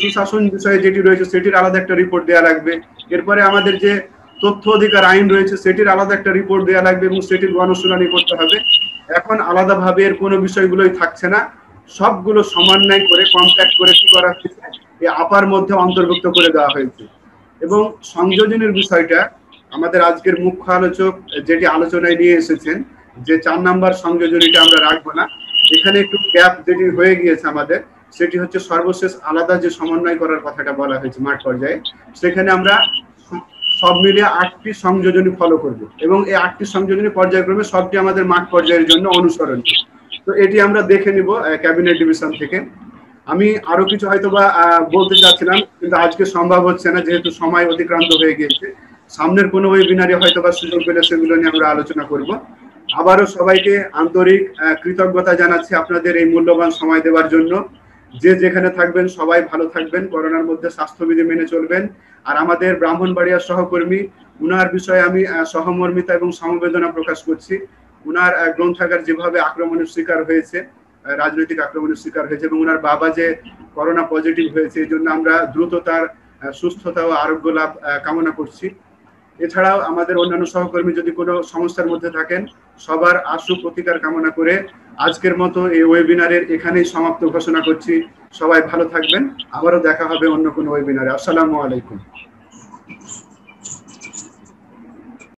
Speaker 2: সুশাসন বিষয়ে যেটি রয়েছে, সেটির আলাদা একটা রিপোর্ট দেওয়া লাগবে। এরপরে আমাদের যে তথ্য অধিকার আইন রয়েছে, সেটির আলাদা একটা রিপোর্ট দেওয়া লাগবে এবং সেটির গণশুনানি করতে হবে। এখন আলাদাভাবে এর কোনো বিষয়গুলোই থাকছে না। সবগুলো সমন্বয় করে কম্প্যাক্ট করে কি করা হয়েছে এই আপার মধ্যে অন্তর্ভুক্ত করে দেওয়া হয়েছে। এবং সংযোজনের বিষয়টা আমাদের আজকের মুখ্য আলোচক যেটি আলোচনায় নিয়ে এসেছেন, যে চার নাম্বার সংযোজনীটা আমরা রাখব না। এখানে একটু গ্যাপ যেটি হয়ে গিয়েছে আমাদের, সেটি হচ্ছে সর্বশেষ আলাদা যে সমন্বয় করার কথাটা বলা হয়েছে মাঠ পর্যায়ে, সেখানে আমরা সব মিলিয়ে আটটি সংযোজনী ফলো করব। এবং এই আটটি সংযোজনী পর্যায়ক্রমে সবটি আমাদের মাঠ পর্যায়ের জন্য অনুসরণ তো এটি আমরা দেখে নিব ক্যাবিনেট ডিভিশন থেকে। আমি আরও কিছু হয়তো বা বলতে চাচ্ছিলাম, কিন্তু আজকে সম্ভব হচ্ছে না, যেহেতু সময় অতিক্রান্ত হয়ে গিয়েছে। সামনের কোনো ওয়েবিনারে হয়তো বা সুযোগ পেলে সেগুলো নিয়ে আমরা আলোচনা করব। আবারও সবাইকে আন্তরিক কৃতজ্ঞতা জানাচ্ছি আপনাদের এই মূল্যবান সময় দেওয়ার জন্য। যে যেখানে থাকবেন, সবাই ভালো থাকবেন, করোনার মধ্যে স্বাস্থ্যবিধি মেনে চলবেন। আর আমাদের ব্রাহ্মণবাড়িয়ার সহকর্মী, উনার বিষয়ে আমি সহমর্মিতা এবং সমবেদনা প্রকাশ করছি। উনার গ্রন্থাগার যেভাবে আক্রমণের শিকার হয়েছে রাজনৈতিক আক্রমণের শিকার হয়েছে এবং ওনার বাবা যে করোনা পজিটিভ হয়েছে, এই জন্য আমরা দ্রুত তার সুস্থতা ও আরোগ্য লাভ কামনা করছি। এছাড়াও আমাদের অন্যান্য সহকর্মী যদি কোনো সমস্যার মধ্যে থাকেন, সবার আশু প্রতিকার কামনা করে আজকের মতো এই ওয়েবিনারের এখানেই সমাপ্ত ঘোষণা করছি। সবাই ভালো থাকবেন। আবারও দেখা হবে অন্য কোনো ওয়েবিনারে। আসসালামু আলাইকুম।